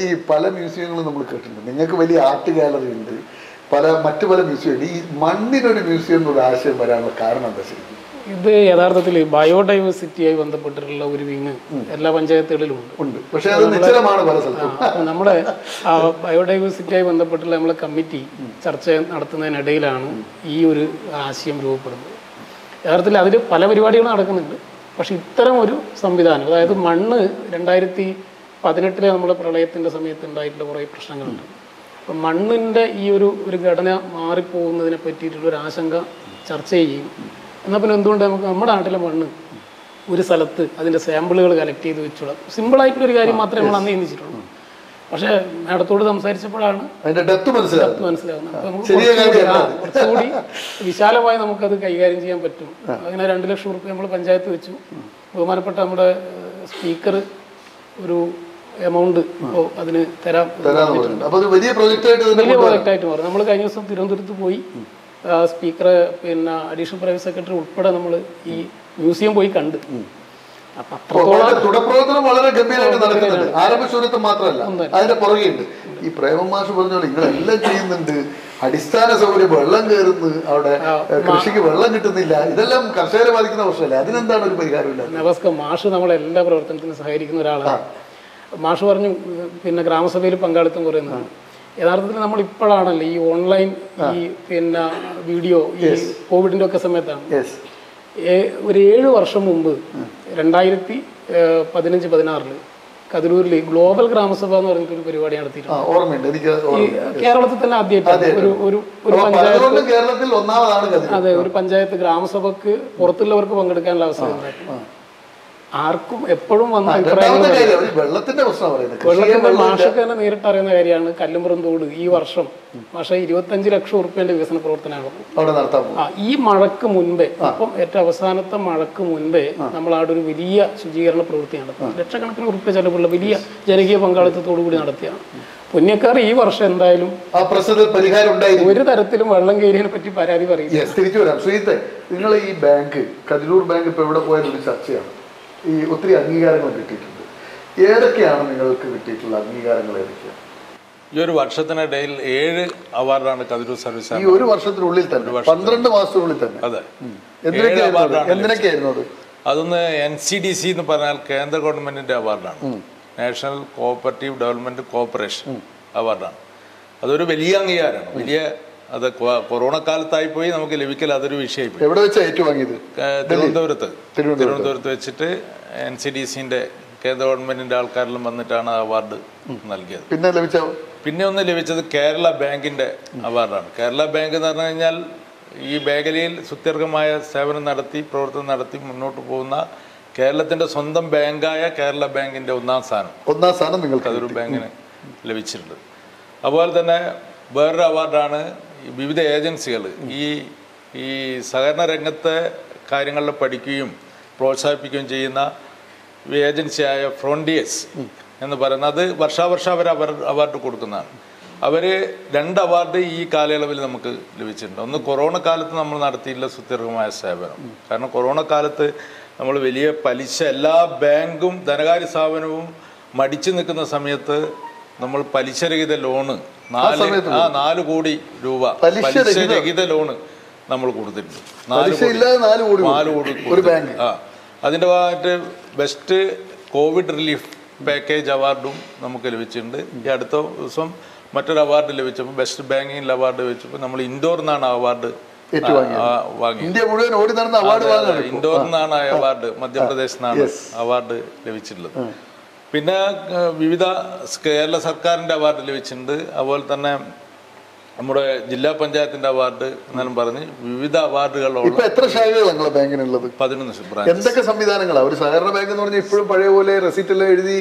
ഈ പല മ്യൂസിയങ്ങളും നമ്മൾ കേട്ടിട്ടുണ്ട്. നിങ്ങൾക്ക് വലിയ ആർട്ട് ഗാലറി ഉണ്ട്. പല മറ്റു പല മ്യൂസിയം ഉണ്ട്. ഈ മണ്ണിനൊരു മ്യൂസിയം എന്നൊരു ആശയം വരാനുള്ള കാരണം എന്താ ശരിക്കും? ഇത് യഥാർത്ഥത്തിൽ ബയോഡൈവേഴ്സിറ്റിയായി ബന്ധപ്പെട്ടിട്ടുള്ള ഒരു വിങ് എല്ലാ പഞ്ചായത്തുകളിലും ഉണ്ട്. പക്ഷേ നമ്മുടെ ബയോഡൈവേഴ്സിറ്റിയായി ബന്ധപ്പെട്ടുള്ള നമ്മളെ കമ്മിറ്റി ചർച്ച നടത്തുന്നതിനിടയിലാണ് ഈ ഒരു ആശയം രൂപപ്പെടുന്നത്. യഥാർത്ഥത്തിൽ അതിൽ പല പരിപാടികളും നടക്കുന്നുണ്ട്. പക്ഷെ ഇത്തരം ഒരു സംവിധാനം അതായത് മണ്ണ് രണ്ടായിരത്തി പതിനെട്ടിലെ നമ്മുടെ പ്രളയത്തിന്റെ സമയത്ത് ഉണ്ടായിട്ടുള്ള കുറേ പ്രശ്നങ്ങളുണ്ട്. അപ്പം മണ്ണിന്റെ ഈ ഒരു ഒരു ഘടന മാറിപ്പോകുന്നതിനെ പറ്റിയിട്ടുള്ളൊരു ആശങ്ക ചർച്ച ചെയ്യും എന്നാൽ പിന്നെ എന്തുകൊണ്ട് നമുക്ക് നമ്മുടെ നാട്ടിലെ മണ്ണ് ഒരു സ്ഥലത്ത് അതിന്റെ സാമ്പിളുകൾ കളക്ട് ചെയ്ത് വെച്ചോളാം. സിമ്പിളായിട്ടുള്ളൊരു കാര്യം മാത്രമേ നമ്മൾ അന്ന് ചിന്തിച്ചിട്ടുള്ളൂ. പക്ഷേ മാഡത്തോട് സംസാരിച്ചപ്പോഴാണ് ഡെപ്ത് ചെറിയ കുറച്ചുകൂടി- വിശാലമായി നമുക്കത് കൈകാര്യം ചെയ്യാൻ പറ്റും. അങ്ങനെ രണ്ട് ലക്ഷം റുപ്യ നമ്മൾ പഞ്ചായത്ത് വെച്ചു. ബഹുമാനപ്പെട്ട നമ്മുടെ സ്പീക്കർ ഒരു എമൗണ്ട് ഇപ്പോൾ അതിന് തരാം വലിയ പ്രോജക്റ്റായിട്ട് വലിയ പ്രോജക്റ്റ് ആയിട്ട് മാറും. നമ്മൾ കഴിഞ്ഞ ദിവസം തിരുവനന്തപുരത്ത് പോയി. സ്പീക്കറെ പിന്നെ അഡീഷണൽ പ്രൈവറ്റ് സെക്രട്ടറി ഉൾപ്പെടെ നമ്മൾ ഈ മ്യൂസിയം പോയി കണ്ട്. വളരെ ഗംഭീരമായിട്ട് നടക്കുന്നുണ്ട്. മാത്രമല്ല. അതിന്റെ പുറകെയുണ്ട്. ഈ പ്രേമമാഷ് പറഞ്ഞ പോലെ നിങ്ങളെല്ലാം ചെയ്യുന്നുണ്ട്. അടിസ്ഥാന സൗകര്യം വെള്ളം കയറുന്നു അവിടെ. കൃഷിക്ക് വെള്ളം കിട്ടുന്നില്ല. ഇതെല്ലാം കർഷകരെ ബാധിക്കുന്ന പ്രശ്നമല്ലേ. അതിനെന്താണ് ഒരു പരിഹാരമില്ല മാഷ് നമ്മളെ എല്ലാ പ്രവർത്തനത്തിനും സഹകരിക്കുന്ന ഒരാളാണ്. മാഷ് പറഞ്ഞു പിന്നെ ഗ്രാമസഭയിൽ പങ്കാളിത്തം കുറയുന്നതാണ് യഥാർത്ഥത്തിൽ നമ്മൾ ഇപ്പോഴാണല്ലോ ഈ ഓൺലൈൻ ഈ പിന്നെ വീഡിയോ ഈ കോവിഡിന്റെ ഒക്കെ സമയത്താണ്. ഒരു ഏഴ് വർഷം മുമ്പ് രണ്ടായിരത്തി പതിനഞ്ച് പതിനാറിൽ കതിരൂരിൽ ഗ്ലോബൽ ഗ്രാമസഭ എന്ന് പറഞ്ഞിട്ട് ഒരു പരിപാടി നടത്തിയിട്ടുണ്ട്. കേരളത്തിൽ തന്നെ ആദ്യമായിട്ട് ഒരു ഒരു ഒരു പഞ്ചായത്ത് അതെ ഒരു പഞ്ചായത്ത് ഗ്രാമസഭക്ക് പുറത്തുള്ളവർക്ക് പങ്കെടുക്കാനുള്ള അവസരം ഉണ്ടായിരുന്നു ആർക്കും എപ്പോഴും വന്ന വെള്ളത്തിന്റെ പ്രശ്നം മാഷൊക്കെ തന്നെ നേരിട്ട് അറിയുന്ന കാര്യമാണ്. കല്ലുംപുറം തോട് ഈ വർഷം മാഷ ഇരുപത്തഞ്ച് ലക്ഷം ഉറുപ്പ്യന്റെ വികസന പ്രവർത്തനമാണ്. ആ ഈ മഴക്ക് മുൻപേ ഇപ്പം ഏറ്റവും അവസാനത്തെ മഴക്ക് മുൻപേ നമ്മൾ അവിടെ ഒരു വലിയ ശുചീകരണ പ്രവൃത്തി നടത്തി ലക്ഷക്കണക്കിന് ഉറുപ്പ്യ ചെലവുള്ള വലിയ ജനകീയ പങ്കാളിത്തത്തോടു കൂടി നടത്തിയാണ്. പുണ്യക്കാർ ഈ വർഷം എന്തായാലും ആ പ്രശ്നത്തിൽ പരിഹാരം ഒരു തരത്തിലും വെള്ളം കയറിയതിനെ പറ്റി പരാതി പറയും തിരിച്ചു വരാം. ശ്രീത്തെ നിങ്ങൾ ഈ ബാങ്ക് കതിരൂർ ബാങ്ക് ഇപ്പൊ എവിടെ പോയാലും ചർച്ചയാണ്. ഈ ഒത്തിരി അംഗീകാരങ്ങൾ കിട്ടിയിട്ടുണ്ട്. ഏതൊക്കെയാണ് നിങ്ങൾക്ക് കിട്ടിയിട്ടുള്ള അംഗീകാരങ്ങൾ ഏതൊക്കെയാണ്? ഈ ഒരു വർഷത്തിനിടയിൽ ഏഴ് അവാർഡാണ് കതിരൂർ സർവീസ് ഈ ഒരു വർഷത്തിനുള്ളിൽ തന്നെ പന്ത്രണ്ട് മാസത്തിനുള്ളിൽ തന്നെ. അതെ. എന്തിനൊക്കെയായിരുന്നു അതൊന്ന് എൻ സി ഡി സി എന്ന് പറഞ്ഞാൽ കേന്ദ്ര ഗവൺമെന്റിന്റെ അവാർഡാണ്. നാഷണൽ കോഓപ്പറേറ്റീവ് ഡെവലപ്മെന്റ് കോർപ്പറേഷൻ അവാർഡാണ്. അതൊരു വലിയ അംഗീകാരമാണ്. വലിയ അത് കൊറോണ കാലത്തായി പോയി നമുക്ക് ലഭിക്കൽ അതൊരു വിഷയമായി എവിടെ ഏറ്റുവാങ്ങിയത്? തിരുവനന്തപുരത്ത്. തിരുവനന്തപുരത്ത് വെച്ചിട്ട് എൻ സി ഡി സിന്റെ കേന്ദ്ര ഗവൺമെന്റിന്റെ ആൾക്കാരിലും വന്നിട്ടാണ് അവാർഡ് നൽകിയത്. പിന്നെ ലഭിച്ച പിന്നെ ഒന്ന് ലഭിച്ചത് കേരള ബാങ്കിന്റെ അവാർഡാണ്. കേരള ബാങ്ക് എന്ന് പറഞ്ഞു കഴിഞ്ഞാൽ ഈ മേഖലയിൽ സുത്യർഹമായ സേവനം നടത്തി പ്രവർത്തനം നടത്തി മുന്നോട്ട് പോകുന്ന കേരളത്തിന്റെ സ്വന്തം ബാങ്കായ കേരള ബാങ്കിന്റെ ഒന്നാം സ്ഥാനം. ഒന്നാം സ്ഥാനം നിങ്ങൾക്ക് അതൊരു ബാങ്കിന് ലഭിച്ചിട്ടുണ്ട്. അതുപോലെ തന്നെ വേറൊരു അവാർഡാണ് വിവിധ ഏജൻസികൾ ഈ ഈ സഹകരണ രംഗത്തെ കാര്യങ്ങളിൽ പഠിക്കുകയും പ്രോത്സാഹിപ്പിക്കുകയും ചെയ്യുന്ന ഏജൻസിയായ ഫ്രോണ്ടിയേഴ്സ് എന്ന് പറയുന്നത് അത് വർഷാവർഷം അവർ അവർ അവാർഡ് കൊടുക്കുന്നതാണ്. അവർ രണ്ട് അവാർഡ് ഈ കാലയളവിൽ നമുക്ക് ലഭിച്ചിട്ടുണ്ട്. ഒന്ന് കൊറോണ കാലത്ത് നമ്മൾ നടത്തിയിട്ടുള്ള സുത്യർഹമായ സേവനം. കാരണം കൊറോണ കാലത്ത് നമ്മൾ വലിയ പലിശ എല്ലാ ബാങ്കും ധനകാര്യ സ്ഥാപനവും മടിച്ചു നിൽക്കുന്ന സമയത്ത് നമ്മൾ പലിശരഹിത ലോണ് നാല് ആ നാല് കോടി രൂപ പലിശരഹിത- പലിശരഹിത ലോണ് നമ്മൾ കൊടുത്തിട്ടുണ്ട്. നാല് കോടി. നാല് ഒരു ബാങ്ക് ആ. അതിന്റെ ഭാഗമായിട്ട് ബെസ്റ്റ് കോവിഡ് റിലീഫ് പാക്കേജ് അവാർഡും നമുക്ക് ലഭിച്ചിട്ടുണ്ട്. ഈ അടുത്ത ദിവസം മറ്റൊരു അവാർഡ് ലഭിച്ചപ്പോൾ ബെസ്റ്റ് ബാങ്കിങ് അവാർഡ് ലഭിച്ചപ്പോൾ നമ്മൾ ഇൻഡോർ നിന്നാണ് അവാർഡ് ഇന്ത്യ മുഴുവൻ ഓടി നടന്ന അവാർഡ് ഇൻഡോർ നിന്നാണ് അവാർഡ് മധ്യപ്രദേശിൽ നിന്നാണ് അവാർഡ് ലഭിച്ചിട്ടുള്ളത്. പിന്നെ വിവിധ കേരള സർക്കാരിന്റെ അവാർഡ് ലഭിച്ചിട്ടുണ്ട്. അതുപോലെ തന്നെ നമ്മുടെ ജില്ലാ പഞ്ചായത്തിന്റെ അവാർഡ് എന്നാലും പറഞ്ഞ് വിവിധ അവാർഡുകളുള്ള എത്ര ശാഖകളാണ് നിങ്ങളെ ബാങ്കിനുള്ളത്? പതിനൊന്ന് ബ്രാഞ്ച് എന്തൊക്കെ സംവിധാനങ്ങളാണ് ഒരു സഹകരണ ബാങ്ക് എന്ന് പറഞ്ഞാൽ ഇപ്പോഴും പഴയ പോലെ റെസിറ്റ് എല്ലാം എഴുതി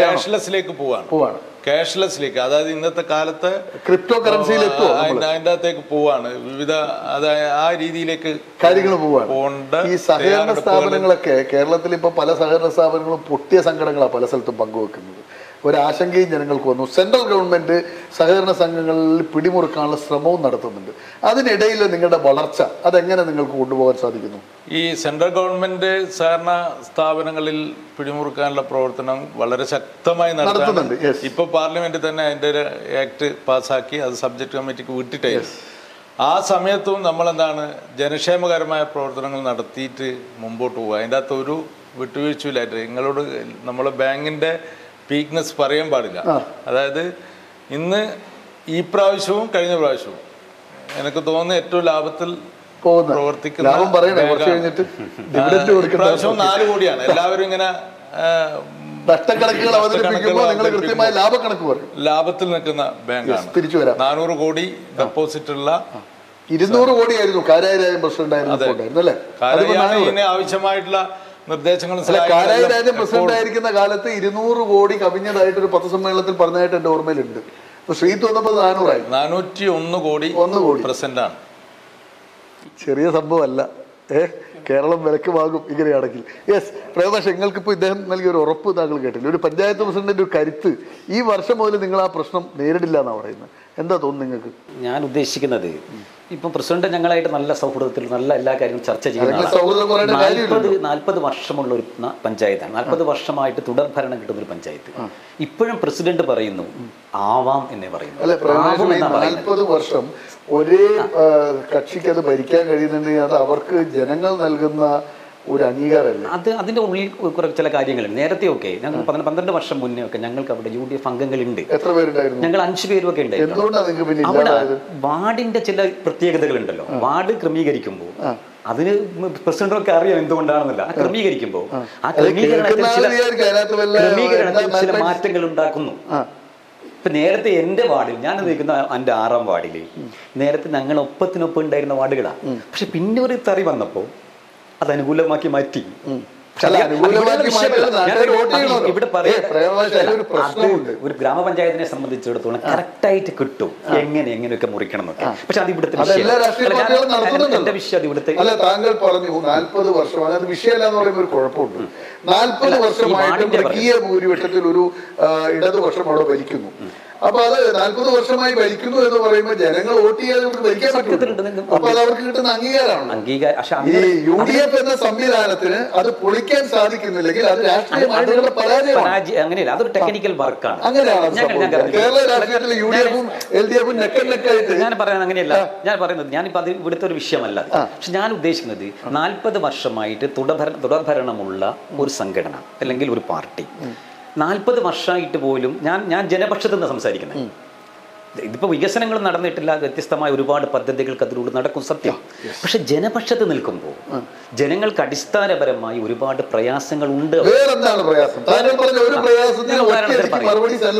ക്യാഷ്ലെസ്സിലേക്ക് പോവാണ്. പോവാണ്. ക്യാഷ്ലെസ്സിലേക്ക് അതായത് ഇന്നത്തെ കാലത്ത് ക്രിപ്റ്റോ കറൻസിയിൽ അതിന്റെ അകത്തേക്ക് പോവാണ്. വിവിധ അതായത് ആ രീതിയിലേക്ക് കാര്യങ്ങൾ പോവാണ്. ഈ സഹകരണ സ്ഥാപനങ്ങളൊക്കെ കേരളത്തിൽ ഇപ്പൊ പല സഹകരണ സ്ഥാപനങ്ങളും പൊട്ടിയ സങ്കടങ്ങളാണ് പല സ്ഥലത്തും പങ്കുവെക്കുന്നത്. ഒരാശങ്കയും ജനങ്ങൾക്ക് വന്നു. സെൻട്രൽ ഗവൺമെന്റ് സഹകരണ സംഘങ്ങളിൽ പിടിമുറുക്കാനുള്ള ശ്രമവും നടത്തുന്നുണ്ട്. അതിനിടയിൽ നിങ്ങളുടെ വളർച്ച അതെങ്ങനെ നിങ്ങൾക്ക് കൊണ്ടുപോകാൻ സാധിക്കുന്നു? ഈ സെൻട്രൽ ഗവൺമെന്റ് സഹകരണ സ്ഥാപനങ്ങളിൽ പിടിമുറുക്കാനുള്ള പ്രവർത്തനം വളരെ ശക്തമായി നടത്തുന്നുണ്ട്, ഇപ്പോൾ പാർലമെന്റിൽ തന്നെ അതിന്റെ ഒരു ആക്ട് പാസ്സാക്കി അത് സബ്ജക്ട് കമ്മിറ്റിക്ക് വിട്ടിട്ടേ. ആ സമയത്തും നമ്മളെന്താണ് ജനക്ഷേമകരമായ പ്രവർത്തനങ്ങൾ നടത്തിയിട്ട് മുമ്പോട്ട് പോകുക അതിന്റെ അകത്ത് ഒരു വിട്ടുവീഴ്ചയില്ലായിട്ട് നിങ്ങളോട് നമ്മളെ ബാങ്കിന്റെ വീക്ക്നെസ് പറയാൻ പാടില്ല. അതായത് ഇന്ന് ഈ പ്രാവശ്യവും കഴിഞ്ഞ പ്രാവശ്യവും എനിക്ക് തോന്നുന്നു ഏറ്റവും ലാഭത്തിൽ പ്രവർത്തിക്കുന്ന ഇപ്രാവശ്യം നാല് കോടിയാണ്. എല്ലാവരും ഇങ്ങനെ നഷ്ടക്കണക്കുകൾ അവതരിപ്പിക്കുമ്പോൾ നിങ്ങൾ കൃത്യമായ ലാഭക്കണക്ക് പറയും. ലാഭത്തിൽ നിൽക്കുന്ന ബാങ്കാണ്. തിരിച്ചു വരാം. നാനൂറ് കോടി ഡെപ്പോസിറ്റ് ഉള്ള ഇരുന്നൂറ് കോടിയായിരുന്നു കാരായിരം പ്രസിഡന്റ് ആയിരുന്നു അല്ലേ? കാര്യം ആവശ്യമായിട്ടുള്ള നിർദ്ദേശങ്ങളും കാരായി രാജൻ പ്രസിഡന്റ് ആയിരിക്കുന്ന കാലത്ത് ഇരുന്നൂറ് കോടി കവിഞ്ഞതായിട്ട് ഒരു പത്രസമ്മേളനത്തിൽ പറഞ്ഞതായിട്ട് എന്റെ ഓർമ്മയിലുണ്ട്. ശ്രീത്ത് വന്നപ്പോൾ നാനൂറായി. നാനൂറ്റി ഒന്ന് കോടി ഒന്ന് കോടി. പ്രസന്റ് ആണ് ചെറിയ സംഭവമല്ല. ഏ കേരളം വിലക്ക് വാങ്ങും ഇങ്ങനെയാണെങ്കിൽ. യെസ് പ്രേമേഷ് നിങ്ങൾക്കിപ്പോൾ ഇദ്ദേഹം നൽകിയ ഒരു ഉറപ്പ് താങ്കൾ കേട്ടില്ല. ഒരു പഞ്ചായത്ത് പ്രസിഡന്റിന്റെ ഒരു കരുത്ത് ഈ വർഷം മുതൽ നിങ്ങൾ ആ പ്രശ്നം നേരിടില്ല എന്നാണ് പറയുന്നത്. എന്താ തോന്നുന്നു നിങ്ങൾക്ക്? ഞാൻ ഉദ്ദേശിക്കുന്നത് ഇപ്പം പ്രസിഡന്റ് ഞങ്ങളായിട്ട് നല്ല സൗഹൃദത്തിൽ നല്ല എല്ലാ കാര്യങ്ങളും ചർച്ച ചെയ്യുന്ന അതിന് ആളാണ്. നാൽപ്പത് നാൽപ്പത് വർഷമുള്ള ഒരു പഞ്ചായത്താണ്. നാൽപ്പത് വർഷമായിട്ട് തുടർ ഭരണം കിട്ടുന്ന ഒരു പഞ്ചായത്ത്. ഇപ്പോഴും പ്രസിഡന്റ് പറയുന്നു ആവാം എന്നേ പറയുന്നു. നാൽപ്പത് വർഷം ഒരേ കക്ഷിക്ക് അത് ഭരിക്കാൻ കഴിയുന്നുണ്ടെങ്കിൽ അത് അവർക്ക് ജനങ്ങൾ നൽകുന്ന ഒരു അംഗീകാരമല്ല? അത് അതിന്റെ ഉള്ളിൽ കുറെ ചില കാര്യങ്ങളുണ്ട്. നേരത്തെയൊക്കെ ഞങ്ങൾ പന്ത്രണ്ട് വർഷം മുന്നേ ഒക്കെ ഞങ്ങൾക്ക് അവിടെ യു ഡി എഫ് അംഗങ്ങളുണ്ട്. എത്ര പേരുണ്ടായിരുന്നു? ഞങ്ങൾ അഞ്ചു പേരും ഒക്കെ ഉണ്ടായിരുന്നു അവിടെ വാർഡിന്റെ ചില പ്രത്യേകതകളുണ്ടല്ലോ. വാർഡ് ക്രമീകരിക്കുമ്പോൾ അതിന് പ്രസിഡന്റൊക്കെ അറിയാം എന്തുകൊണ്ടാണെന്നല്ല. ആ ക്രമീകരിക്കുമ്പോൾ ആ. ക്രമീകരണത്തിൽ ചില ക്രമീകരണത്തിൽ ചില മാറ്റങ്ങൾ ഉണ്ടാക്കുന്നു. ഇപ്പൊ നേരത്തെ എന്റെ വാർഡിൽ ഞാൻ നിൽക്കുന്ന എന്റെ ആറാം വാർഡിൽ നേരത്തെ ഞങ്ങൾ ഒപ്പത്തിനൊപ്പം ഉണ്ടായിരുന്ന വാർഡുകളാണ് പക്ഷെ പിന്നെ ഒരു തറി വന്നപ്പോ അത് അനുകൂലമാക്കി മാറ്റി. ഇവിടെ. ഒരു ഗ്രാമപഞ്ചായത്തിനെ സംബന്ധിച്ചിടത്തോളം കറക്റ്റായിട്ട് കിട്ടും എങ്ങനെ എങ്ങനെയൊക്കെ മുറിക്കണം എന്നൊക്കെ. പക്ഷെ അത് ഇവിടുത്തെ എന്റെ വിഷയം അത് ഇവിടുത്തെ അല്ല താങ്കൾ പറഞ്ഞു നാൽപ്പത് വർഷം അത് വിഷയമല്ല എന്ന് പറയുമ്പോൾ ഒരു കുഴപ്പമുണ്ട്. നാൽപ്പത് വർഷമായിട്ട് വാർഡിന്റെ ഭൂരിപക്ഷത്തിൽ ഒരു ഇടതുപക്ഷം അവിടെ ഭരിക്കുന്നു. അപ്പൊ അത് നാൽപ്പത് വർഷമായി ഭരിക്കുന്നു എന്ന് പറയുമ്പോൾ ജനങ്ങൾ വോട്ട് ചെയ്യാതെ നമുക്ക് ഭരിക്കാൻ. പറ്റും അപ്പൊ അത് അവർക്ക് കിട്ടുന്ന അംഗീകാരമാണ്. ഈ യു ഡി എഫ് എന്ന സംവിധാനത്തിന് അത് പൊളിക്കാൻ സാധിക്കുന്നില്ലെങ്കിൽ അത് രാഷ്ട്രീയമായിട്ടുള്ള പരാജയമാണ്. പരാജയം അങ്ങനെയല്ല അതൊരു ടെക്നിക്കൽ വർക്കാണ് അങ്ങനെയാണ് കേരള രാഷ്ട്രീയത്തിൽ യു ഡി എഫും എൽ ഡി എഫും നെക്കൻ നെക്കായിട്ട് ഞാൻ പറയുന്നത് അങ്ങനെയല്ല. ഞാൻ പറയുന്നത് ഞാനിപ്പോ അത് ഇവിടുത്തെ ഒരു വിഷയമല്ല പക്ഷെ ഞാൻ ഉദ്ദേശിക്കുന്നത് നാൽപ്പത് വർഷമായിട്ട് തുടർഭര തുടർഭരണമുള്ള ഒരു സംഘടന അല്ലെങ്കിൽ ഒരു പാർട്ടി നാൽപ്പത് വർഷമായിട്ട് പോലും ഞാൻ ഞാൻ ജനപക്ഷത്തു നിന്ന് സംസാരിക്കുന്നത് ഇതിപ്പോൾ വികസനങ്ങൾ നടന്നിട്ടില്ല വ്യത്യസ്തമായ ഒരുപാട് പദ്ധതികൾക്ക് അതിലൂടെ നടക്കും സത്യം. പക്ഷെ ജനപക്ഷത്ത് നിൽക്കുമ്പോൾ ജനങ്ങൾക്ക് അടിസ്ഥാനപരമായി ഒരുപാട് പ്രയാസങ്ങൾ ഉണ്ട്.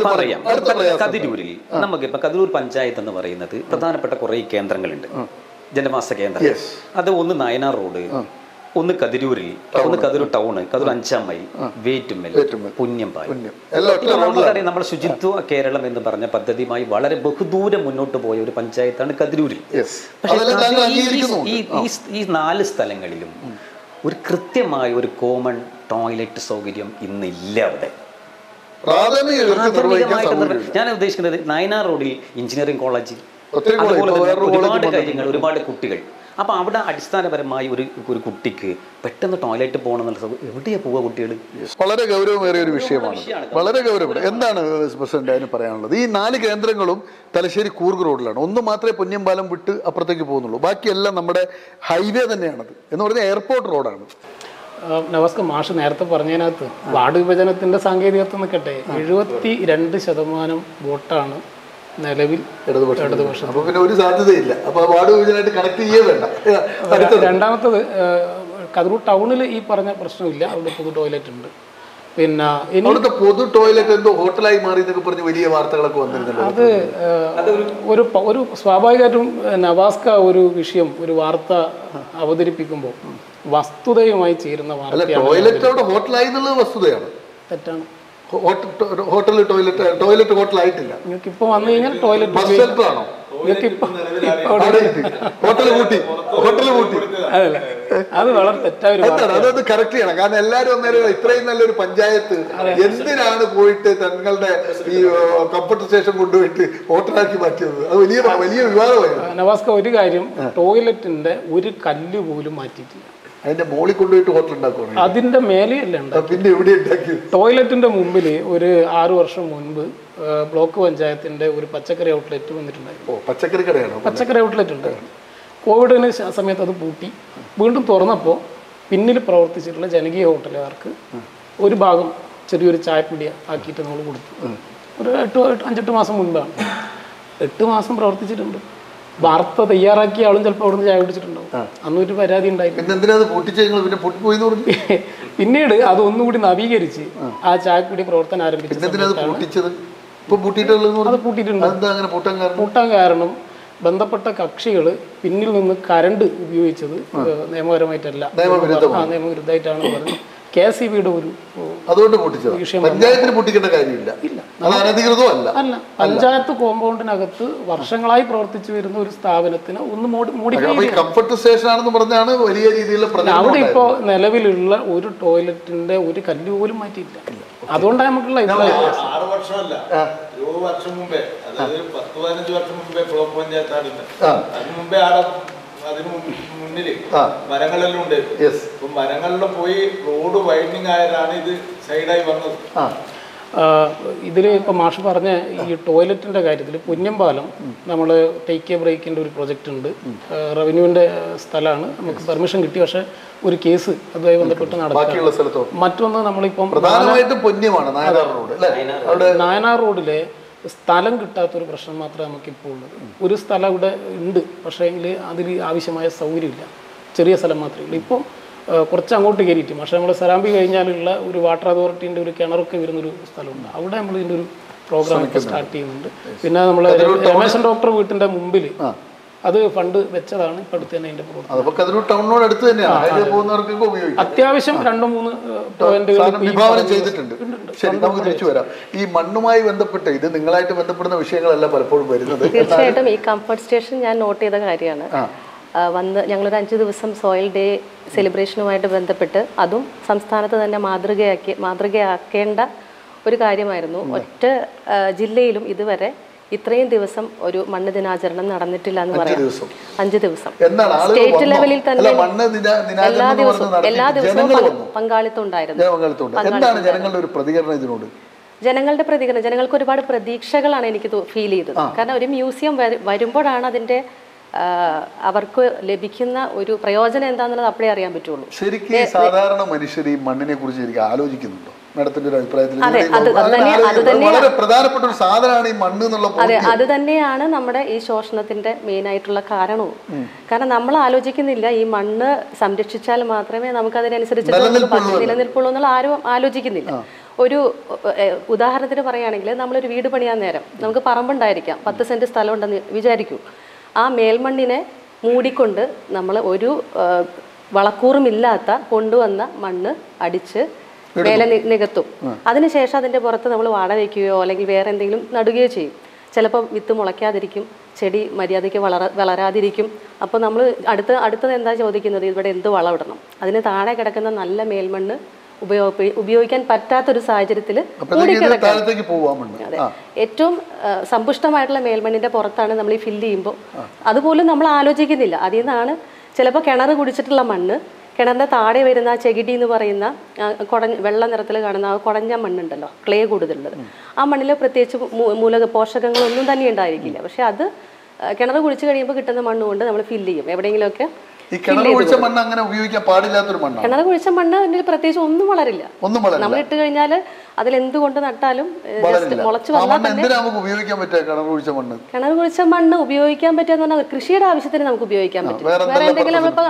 പറയാം. കതിരൂരിൽ നമുക്ക് ഇപ്പൊ കതിരൂർ പഞ്ചായത്ത് എന്ന് പറയുന്നത് പ്രധാനപ്പെട്ട കുറെ കേന്ദ്രങ്ങളുണ്ട്. ജനവാസ കേന്ദ്രം. അത് ഒന്ന് നയനാർ റോഡ് ഒന്ന് കതിരൂരിൽ ഒന്ന് കതിരൂർ ടൗണ് കതിരൂർ അഞ്ചാം മൈൽ വേറ്റുമ്മൽ റോഡിലാണ്. നമുക്കറിയാം നമ്മുടെ ശുചിത്വ കേരളം എന്ന് പറഞ്ഞ പദ്ധതിയുമായി വളരെ ബഹുദൂരം മുന്നോട്ട് പോയ ഒരു പഞ്ചായത്താണ് കതിരൂരിൽ. പക്ഷേ ഈ- നാല് സ്ഥലങ്ങളിലും ഒരു കൃത്യമായ ഒരു കോമൺ ടോയ്ലറ്റ് സൗകര്യം ഇന്നില്ല അവിടെ. ഞാൻ ഉദ്ദേശിക്കുന്നത് നയനാർ റോഡിൽ എഞ്ചിനീയറിംഗ് കോളേജിൽ ഒരുപാട് കാര്യങ്ങൾ ഒരുപാട് കുട്ടികൾ. അപ്പൊ അവിടെ അടിസ്ഥാനപരമായി ഒരു ഒരു കുട്ടിക്ക് പെട്ടെന്ന് ടോയ്ലറ്റ് പോകണം എന്നുള്ള എവിടെയാണ് എവിടെയാ പോവുക കുട്ടികൾ വളരെ ഗൗരവമേറിയ ഒരു വിഷയമാണ്. വളരെ ഗൗരവം എന്താണ് പ്രസിഡന്റ് അതിന് പറയാനുള്ളത്? ഈ നാല് കേന്ദ്രങ്ങളും തലശ്ശേരി കൂർഗ് റോഡിലാണ്. ഒന്ന് മാത്രമേ പൊന്നിയമ്പാലം വിട്ട് അപ്പുറത്തേക്ക് പോകുന്നുള്ളൂ. ബാക്കിയെല്ലാം നമ്മുടെ ഹൈവേ തന്നെയാണത്. എന്ന് പറഞ്ഞാൽ എയർപോർട്ട് റോഡാണ്. ആ, നമസ്കാരം. മാഷ് നേരത്തെ പറഞ്ഞതിനകത്ത് വാർഡ് വിഭജനത്തിന്റെ സാങ്കേതികത്വം നിൽക്കട്ടെ. എഴുപത്തി രണ്ട് ശതമാനം വോട്ടാണ് നിലവിൽ ഇടതുപക്ഷം. ഇടതുപക്ഷം. അപ്പൊ പിന്നെ ഒരു സാധ്യതയില്ല. അപ്പൊ ആ വാർഡ് വിഭജനമായിട്ട് കണക്ട് ചെയ്യേ വേണ്ട. രണ്ടാമത്തത് കതിരൂർ ടൗണിൽ ഈ പറഞ്ഞ പ്രശ്നമില്ല. അവിടെ പൊതു ടോയ്ലറ്റ് ഉണ്ട് പിന്നെ പൊതു ടോയ്ലറ്റ് എന്തോ ഹോട്ടലായി മാറി എന്നൊക്കെ പറഞ്ഞ് വലിയ വാർത്തകളൊക്കെ വന്നിരുന്നല്ലോ. അത് ഒരു ഒരു സ്വാഭാവികമായിട്ടും നവാസ്ക ഒരു വിഷയം ഒരു വാർത്ത അവതരിപ്പിക്കുമ്പോൾ വസ്തുതയുമായി ചേരുന്ന വാർത്ത വാർത്തയാണ് ടോയ്ലറ്റ് അവിടെ ഹോട്ടലായി എന്നുള്ളത് വസ്തുതയാണ്. തെറ്റാണ്. ഹോട്ടൽ ടോയ്ലറ്റ് ടോയ്ലറ്റ് ഹോട്ടലായിട്ടില്ല. നിങ്ങൾക്ക് ഇപ്പൊ വന്നു കഴിഞ്ഞാൽ ടോയ്ലറ്റ് ബസ് ഷെൽട്ടർ ആണോ നിങ്ങൾക്ക് ഇപ്പൊ ഹോട്ടൽ കൂട്ടി. ഹോട്ടൽ കൂട്ടി. അതല്ല. അത് വളരെ തെറ്റായ ഒരു എന്താണ്? അതൊന്ന് കറക്റ്റ് ചെയ്യണം. കാരണം എല്ലാരും അന്നേരം ഇത്രയും നല്ലൊരു പഞ്ചായത്ത് എന്തിനാണ് പോയിട്ട് തങ്ങളുടെ ഈ കംഫർട്ട് സ്റ്റേഷൻ കൊണ്ടുപോയിട്ട് ഹോട്ടലാക്കി മാറ്റിയത്? അത് വലിയ വലിയ വിവാദമായിരുന്നു. നവാസ്ക ഒരു കാര്യം ടോയ്ലറ്റിന്റെ ഒരു കല്ല് പോലും മാറ്റിയിട്ടില്ല. അതിന്റെ മോളിൽ കൊണ്ടുപോയിട്ട് ഹോട്ടൽ അതിന്റെ മേലെയല്ല പിന്നെ എവിടെ ടോയ്ലറ്റിന്റെ മുമ്പിൽ ഒരു ആറു വർഷം മുൻപ് ബ്ലോക്ക് പഞ്ചായത്തിന്റെ ഒരു പച്ചക്കറി ഔട്ട്ലെറ്റ് വന്നിട്ടുണ്ടായിരുന്നു. പച്ചക്കറി കടയാണ്? പച്ചക്കറി ഔട്ട്ലെറ്റ് ഉണ്ട്. കോവിഡിന് സമയത്ത് അത് പൂട്ടി. വീണ്ടും തുറന്നപ്പോൾ പിന്നിൽ പ്രവർത്തിച്ചിട്ടുള്ള ജനകീയ ഹോട്ടലുകാർക്ക് ഒരു ഭാഗം ചെറിയൊരു ചായപ്പൊടി ആക്കിയിട്ട് നമ്മൾ കൊടുത്തു. ഒരു എട്ട് എട്ട് അഞ്ചെട്ട് മാസം മുൻപാണ്. എട്ട് മാസം പ്രവർത്തിച്ചിട്ടുണ്ട്. വാർത്ത തയ്യാറാക്കിയ ആളും ചിലപ്പോൾ അവിടുന്ന് ചായ കുടിച്ചിട്ടുണ്ടാവും. അന്ന് ഒരു പരാതി ഉണ്ടായിരുന്നു പിന്നീട് അത് ഒന്നുകൂടി നവീകരിച്ച് ആ. ചായക്കുടി പ്രവർത്തനം ആരംഭിച്ചു അത് പൂട്ടിയിട്ടുണ്ട്. പൂട്ടാൻ കാരണം? ബന്ധപ്പെട്ട കക്ഷികൾ പിന്നിൽ നിന്ന് കരണ്ട് ഉപയോഗിച്ചത് നിയമപരമായിട്ടല്ല. നിയമവിരുദ്ധമായിട്ടാണ് പറഞ്ഞത്. കെ എസ് ഒരു അതുകൊണ്ട് പൊട്ടിച്ചത്. വിഷയം പഞ്ചായത്തിന് പൊട്ടിക്കേണ്ട കാര്യമില്ല. അത് അനധികൃതവും അല്ല അല്ല. പഞ്ചായത്ത് കോമ്പൗണ്ടിനകത്ത് വർഷങ്ങളായി പ്രവർത്തിച്ചു വരുന്ന ഒരു സ്ഥാപനത്തിന് ഒന്ന് മോഡിഫൈ കംഫർട്ട് സ്റ്റേഷൻ ആണെന്ന് പറഞ്ഞാണ് വലിയ രീതിയിലുള്ള അവിടെ ഇപ്പോ ഇപ്പോൾ നിലവിലുള്ള ഒരു ടോയ്ലറ്റിന്റെ ഒരു കല്ല് പോലും മാറ്റിയില്ല അതുകൊണ്ടാണ് നമുക്കുള്ള ആറ് വർഷമല്ല. വർഷം മുമ്പേ. അതായത് പത്ത് പതിനഞ്ച് വർഷം മുമ്പേ ബ്ലോക്ക് പഞ്ചായത്താണ്. അതിന് മുമ്പേ ആടെ മുന്നിൽ. മരങ്ങളെല്ലാം ഉണ്ട്. മരങ്ങളിലും പോയി റോഡ് വൈഡനിങ് ആയതാണ് ഇത് സൈഡായി വന്നത്. ആ. ഇതിൽ ഇപ്പോൾ മാഷ് പറഞ്ഞ ഈ ടോയ്ലറ്റിന്റെ കാര്യത്തിൽ പുന്നമ്പാലം നമ്മൾ ടേക്ക് എ ബ്രേക്കിന്റെ ഒരു പ്രൊജക്റ്റ് ഉണ്ട്. റവന്യൂവിന്റെ സ്ഥലമാണ് നമുക്ക് പെർമിഷൻ കിട്ടി പക്ഷേ ഒരു കേസ് അതുമായി ബന്ധപ്പെട്ട് നടക്കുക ബാക്കിയുള്ള സ്ഥലത്തോ? മറ്റൊന്ന് നമ്മളിപ്പം പ്രധാനമായിട്ടും പൊന്യമാണ് നായനാർ റോഡ് അല്ലേ? അവിടെ നായനാർ റോഡിലെ സ്ഥലം കിട്ടാത്തൊരു പ്രശ്നം മാത്രമേ നമുക്കിപ്പോൾ ഉള്ളൂ. ഒരു സ്ഥലം ഇവിടെ ഉണ്ട് പക്ഷേ എങ്കിൽ അതിൽ ആവശ്യമായ സൗകര്യമില്ല. ചെറിയ സ്ഥലം മാത്രമേ ഉള്ളൂ. ഇപ്പം കുറച്ച് അങ്ങോട്ട് കയറിയിട്ട് പക്ഷേ നമ്മൾ സരാമ്പി കഴിഞ്ഞാലുള്ള ഒരു വാട്ടർ അതോറിറ്റീന്റെ ഒരു കിണറൊക്കെ വരുന്നൊരു സ്ഥലമുണ്ട്. അവിടെ നമ്മൾ ഇതിന്റെ ഒരു പ്രോഗ്രാം ഒക്കെ സ്റ്റാർട്ട് ചെയ്യുന്നുണ്ട്. പിന്നെ നമ്മൾ രമേശൻ ഡോക്ടർ വീട്ടിന്റെ മുമ്പിൽ അത് ഫണ്ട് വെച്ചതാണ്. ഇപ്പം അടുത്ത് തന്നെ അതിന്റെ പ്രവർത്തനം. ടൗണിനോട് അടുത്ത് തന്നെയാണ്. അത്യാവശ്യം രണ്ട് മൂന്ന് പോയിന്റുകൾ വിഭാവനം ചെയ്തിട്ടുണ്ട്. ശരി നമുക്ക് തിരിച്ചു വരാം. ഈ മണ്ണുമായി ബന്ധപ്പെട്ട് ഇത് നിങ്ങളായിട്ട് ബന്ധപ്പെടുന്ന വിഷയങ്ങളല്ല പലപ്പോഴും വരുന്നത്. തീർച്ചയായിട്ടും ഈ കംഫർട്ട് സ്റ്റേഷൻ ഞാൻ നോട്ട് ചെയ്ത കാര്യമാണ്. വന്ന് ഞങ്ങളൊരു അഞ്ച് ദിവസം സോയിൽ ഡേ സെലിബ്രേഷനുമായിട്ട് ബന്ധപ്പെട്ട് അതും സംസ്ഥാനത്ത് തന്നെ മാതൃകയാക്കി മാതൃകയാക്കേണ്ട ഒരു കാര്യമായിരുന്നു. ഒറ്റ ജില്ലയിലും ഇതുവരെ ഇത്രയും ദിവസം ഒരു മണ്ണ് ദിനാചരണം നടന്നിട്ടില്ല എന്ന് പറയാം. അഞ്ചു ദിവസം. സ്റ്റേറ്റ്? ലെവലിൽ തന്നെ എല്ലാ ദിവസവും എല്ലാ ദിവസവും പങ്കാളിത്തം ഉണ്ടായിരുന്നു. ജനങ്ങളുടെ ഒരു പ്രതികരണം ഇതിനോട്? ജനങ്ങളുടെ പ്രതികരണം ജനങ്ങൾക്ക് ഒരുപാട് പ്രതീക്ഷകളാണ് എനിക്ക് ഫീൽ ചെയ്തത്. കാരണം ഒരു മ്യൂസിയം വരു- വരുമ്പോഴാണ് അതിന്റെ അവർക്ക് ലഭിക്കുന്ന ഒരു പ്രയോജനം എന്താണെന്നുള്ളത് അപ്പോഴേ അറിയാൻ പറ്റുള്ളൂ. ശരിക്കും സാധാരണ മനുഷ്യർ ഈ മണ്ണിനെ കുറിച്ച് ആലോചിക്കുന്നുണ്ടോ? മാഡത്തിന്റെ ഒരു അഭിപ്രായത്തിൽ അതെ, അത് തന്നെ- അത് തന്നെ- വളരെ പ്രധാനപ്പെട്ട ഒരു സാധനമാണ് ഈ മണ്ണ് എന്നുള്ള അതെ അത് തന്നെയാണ് നമ്മുടെ ഈ ശോഷണത്തിന്റെ മെയിൻ ആയിട്ടുള്ള കാരണവും. കാരണം നമ്മൾ ആലോചിക്കുന്നില്ല ഈ മണ്ണ് സംരക്ഷിച്ചാൽ മാത്രമേ നമുക്ക് അതിനനുസരിച്ച് നിലനിൽപ്പുള്ളൂ എന്ന്. എന്നുള്ള ആരും ആലോചിക്കുന്നില്ല. ഒരു ഉദാഹരണത്തിന് പറയുകയാണെങ്കിൽ നമ്മളൊരു വീട് പണിയാൻ നേരം നമുക്ക് പറമ്പുണ്ടായിരിക്കാം പത്ത് സെന്റ് സ്ഥലം ഉണ്ടെന്ന് വിചാരിക്കൂ. ആ മേൽമണ്ണിനെ മൂടിക്കൊണ്ട് നമ്മൾ ഒരു വളക്കൂറുമില്ലാത്ത കൊണ്ടുവന്ന മണ്ണ് അടിച്ച് നി- നികത്തും. അതിനുശേഷം അതിന്റെ പുറത്ത് നമ്മൾ വാട വയ്ക്കുകയോ അല്ലെങ്കിൽ വേറെ എന്തെങ്കിലും നടുകയോ ചെയ്യും. ചിലപ്പോൾ വിത്ത് മുളയ്ക്കാതിരിക്കും ചെടി മര്യാദയ്ക്ക് വളര വളരാതിരിക്കും. അപ്പോൾ നമ്മൾ അടുത്ത അടുത്തത് എന്താ ചോദിക്കുന്നത്? ഇവിടെ എന്ത് വളമിടണം അതിന് താഴെ കിടക്കുന്ന നല്ല മേൽമണ്ണ് ഉപയോഗ ഉപയോഗിക്കാൻ പറ്റാത്തൊരു സാഹചര്യത്തിൽ അതെ. ഏറ്റവും സമ്പുഷ്ടമായിട്ടുള്ള മേൽമണ്ണിന്റെ പുറത്താണ് നമ്മൾ ഈ ഫില്ല് ചെയ്യുമ്പോൾ അതുപോലും നമ്മൾ ആലോചിക്കുന്നില്ല. അതിൽ നിന്നാണ് ചിലപ്പോൾ കിണർ കുടിച്ചിട്ടുള്ള മണ്ണ് കിണറിന്റെ താഴെ വരുന്ന ആ ചെകിടി എന്ന് പറയുന്ന കുടഞ്ഞ വെള്ള നിറത്തിൽ കാണുന്ന ആ കുടഞ്ഞ മണ്ണുണ്ടല്ലോ ക്ലേ കൂടുതലുള്ളത്. ആ മണ്ണിൽ പ്രത്യേകിച്ച് മൂലക പോഷകങ്ങളൊന്നും തന്നെ ഉണ്ടായിരിക്കില്ല. പക്ഷെ അത് കിണർ കുഴിച്ച് കഴിയുമ്പോൾ കിട്ടുന്ന മണ്ണ് കൊണ്ട് നമ്മൾ ഫില്ല് ചെയ്യും. എവിടെയെങ്കിലുമൊക്കെ ഈ കിണർ കുഴിച്ച മണ്ണ് അങ്ങനെ ഉപയോഗിക്കാൻ പാടില്ലാത്തൊരു മണ്ണാണ്? കിണർ കുഴിച്ച മണ്ണ് പ്രത്യേകിച്ച് ഒന്നും വളരില്ല. ഒന്നും വളരില്ല. നമ്മൾ ഇട്ട് കഴിഞ്ഞാൽ അതിൽ എന്തുകൊണ്ട് നട്ടാലും മുളച്ചു ഉപയോഗിക്കാൻ പറ്റുക കിണർ ഒഴിച്ച മണ്ണ്? കിണർ കുഴിച്ച മണ്ണ് ഉപയോഗിക്കാൻ പറ്റുക പറഞ്ഞാൽ കൃഷിയുടെ ആവശ്യത്തിന് നമുക്ക് ഉപയോഗിക്കാൻ പറ്റും. വേറെ എന്തെങ്കിലും നമ്മളിപ്പോ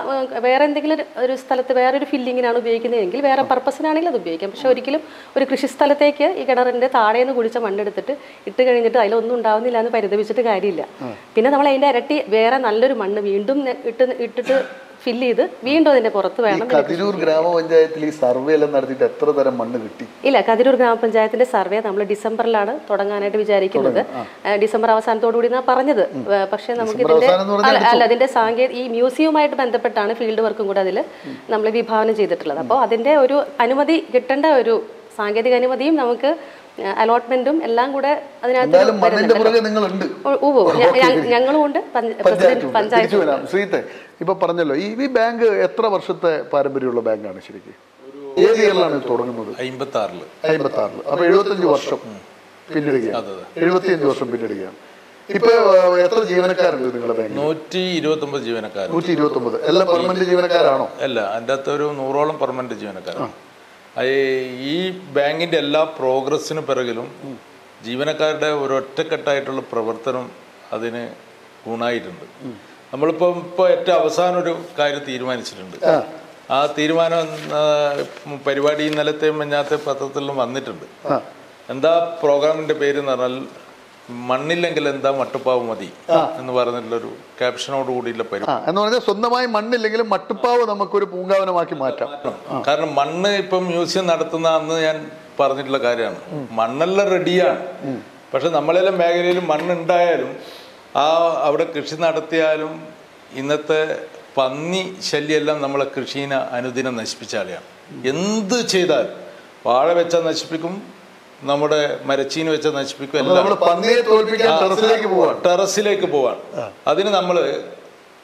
വേറെ എന്തെങ്കിലും ഒരു- സ്ഥലത്ത് വേറെ ഒരു ഫില്ലിങ്ങിനാണ് ഉപയോഗിക്കുന്നതെങ്കിൽ വേറെ പർപ്പസിനാണെങ്കിൽ അത് ഉപയോഗിക്കാം. പക്ഷെ ഒരിക്കലും ഒരു കൃഷി സ്ഥലത്തേക്ക് ഈ കിണറിന്റെ താഴേന്ന് കുടിച്ച മണ്ണെടുത്തിട്ട് ഇട്ട് കഴിഞ്ഞിട്ട് അതിലൊന്നും ഉണ്ടാവുന്നില്ല എന്ന് പരിതപിച്ചിട്ട് കാര്യമില്ല. പിന്നെ നമ്മൾ അതിന്റെ ഇരട്ടി വേറെ നല്ലൊരു മണ്ണ് വീണ്ടും ഇട്ട് ഇട്ടിട്ട് ഫില്ല് ചെയ്ത് വീണ്ടും അതിന്റെ പുറത്ത് വേണം കതിരൂർ ഗ്രാമപഞ്ചായത്തിൽ ഈ സർവേ എല്ലാം നടത്തിയിട്ട് എത്ര തരം മണ്ണ് കിട്ടി? ഇല്ല കതിരൂർ ഗ്രാമപഞ്ചായത്തിന്റെ സർവേ നമ്മൾ ഡിസംബറിലാണ് തുടങ്ങാനായിട്ട് വിചാരിക്കുന്നത്. ഡിസംബർ അവസാനത്തോടു കൂടി എന്നാ പറഞ്ഞത്. പക്ഷേ നമുക്ക് ഇതിന്റെ അല്ല അതിന്റെ സാങ്കേതിക ഈ മ്യൂസിയവുമായിട്ട് ബന്ധപ്പെട്ടാണ് ഫീൽഡ് വർക്കും കൂടെ അതിൽ നമ്മൾ വിഭാവനം ചെയ്തിട്ടുള്ളത്. അപ്പോൾ അതിന്റെ ഒരു അനുമതി കിട്ടേണ്ട ഒരു സാങ്കേതിക അനുമതിയും നമുക്ക് അലോട്ട്മെന്റും എല്ലാം കൂടെ അതിനകത്ത് ഞങ്ങളുമുണ്ട് ശ്രീത്തെ ഇപ്പൊ പറഞ്ഞല്ലോ ഈ ഈ ബാങ്ക് എത്ര വർഷത്തെ പാരമ്പര്യമുള്ള ബാങ്കാണ് ശരിക്കും? ഏത് ഇയറിലാണ് തുടങ്ങുന്നത്? അമ്പത്തി ആറിൽ അമ്പത്തി ആറിൽ അപ്പൊ എഴുപത്തഞ്ച് വർഷം പിന്നിടുകയാണ്. എഴുപത്തിയഞ്ച് വർഷം പിന്നിടുകയാണ്. ഇപ്പൊ എത്ര ജീവനക്കാരുണ്ട് നിങ്ങളുടെ ബാങ്കിൽ? നൂറ്റി ഇരുപത്തി ഒമ്പത് ജീവനക്കാർ നൂറ്റി ഇരുപത്തി ഒമ്പത് എല്ലാം പെർമനന്റ് ജീവനക്കാരാണോ? അല്ല അതിന്റെ അകത്ത് ഒരു നൂറോളം പെർമനന്റ് ജീവനക്കാരാണ് ഈ ബാങ്കിന്റെ എല്ലാ പ്രോഗ്രസ്സിന് പിറകിലും ജീവനക്കാരുടെ ഒരു ഒറ്റക്കെട്ടായിട്ടുള്ള പ്രവർത്തനം അതിന് ഗുണമായിട്ടുണ്ട് നമ്മളിപ്പം ഇപ്പോൾ ഏറ്റവും അവസാനം ഒരു കാര്യം തീരുമാനിച്ചിട്ടുണ്ട്. ആ. തീരുമാനം പരിപാടി ഇന്നലത്തെ മഞ്ഞാത്തെ പത്രത്തിലും വന്നിട്ടുണ്ട്. എന്താ പ്രോഗ്രാമിന്റെ പേര് എന്ന് പറഞ്ഞാൽ മണ്ണില്ലെങ്കിൽ എന്താ മട്ടുപ്പാവ് മതി എന്ന് പറഞ്ഞിട്ടുള്ള ഒരു ക്യാപ്ഷനോട് കൂടിയുള്ള പരിപാടി. എന്ന് പറഞ്ഞാൽ സ്വന്തമായി മണ്ണില്ലെങ്കിലും മട്ടുപ്പാവ് നമുക്കൊരു പൂങ്കാവനമാക്കി മാറ്റാം. കാരണം മണ്ണ് ഇപ്പം മ്യൂസിയം നടത്തുന്ന അന്ന് ഞാൻ പറഞ്ഞിട്ടുള്ള കാര്യമാണ്. മണ്ണെല്ലാം റെഡിയാണ്. പക്ഷെ നമ്മളെല്ലാം മേഖലയിൽ മണ്ണുണ്ടായാലും ആ അവിടെ കൃഷി നടത്തിയാലും ഇന്നത്തെ പന്നി ശല്യമെല്ലാം നമ്മളെ കൃഷീനെ അനുദിനം നശിപ്പിച്ച എന്ത് ചെയ്താൽ വാഴ വെച്ചാൽ നശിപ്പിക്കും നമ്മുടെ മരച്ചീന് വെച്ച് നശിപ്പിക്കും ടെറസിലേക്ക് പോവാണ്. അതിന് നമ്മൾ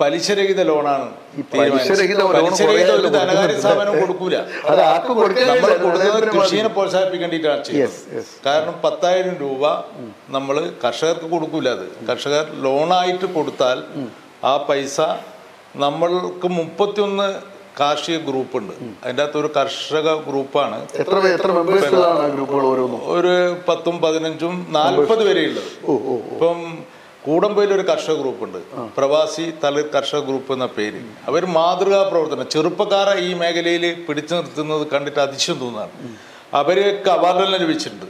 പലിശരഹിത ലോണാണ് പലിശരഹിത ഒരു ധനകാര്യ സ്ഥാപനം കൊടുക്കൂല. നമ്മൾ. കൊടുക്കുന്നത് കൃഷിയെ പ്രോത്സാഹിപ്പിക്കേണ്ടിട്ടാണ് ചെയ്യുന്നത്. കാരണം പത്തായിരം രൂപ നമ്മൾ കർഷകർക്ക് കൊടുക്കൂല അത്. കർഷകർ ലോണായിട്ട് കൊടുത്താൽ ആ പൈസ നമ്മൾക്ക് മുപ്പത്തിയൊന്ന് കാർഷിക ഗ്രൂപ്പ് ഉണ്ട് അതിന്റെ അകത്ത് ഒരു കർഷക ഗ്രൂപ്പാണ്. എത്ര എത്ര ഗ്രൂപ്പുകൾ ഓരോന്നും? ഒരു പത്തും പതിനഞ്ചും നാൽപ്പത് വരെയുള്ളത്. ഇപ്പം കൂടമ്പയിൽ ഒരു കർഷക ഗ്രൂപ്പ് ഉണ്ട് പ്രവാസി തളിർ കർഷക ഗ്രൂപ്പ് എന്ന പേര്. അവർ മാതൃകാ പ്രവർത്തനം. ചെറുപ്പക്കാരെ ഈ മേഖലയിൽ പിടിച്ചു നിർത്തുന്നത് കണ്ടിട്ട് അതിശയം തോന്നുന്നതാണ്. അവർക്ക് അവാർഡെല്ലാം ലഭിച്ചിട്ടുണ്ട്.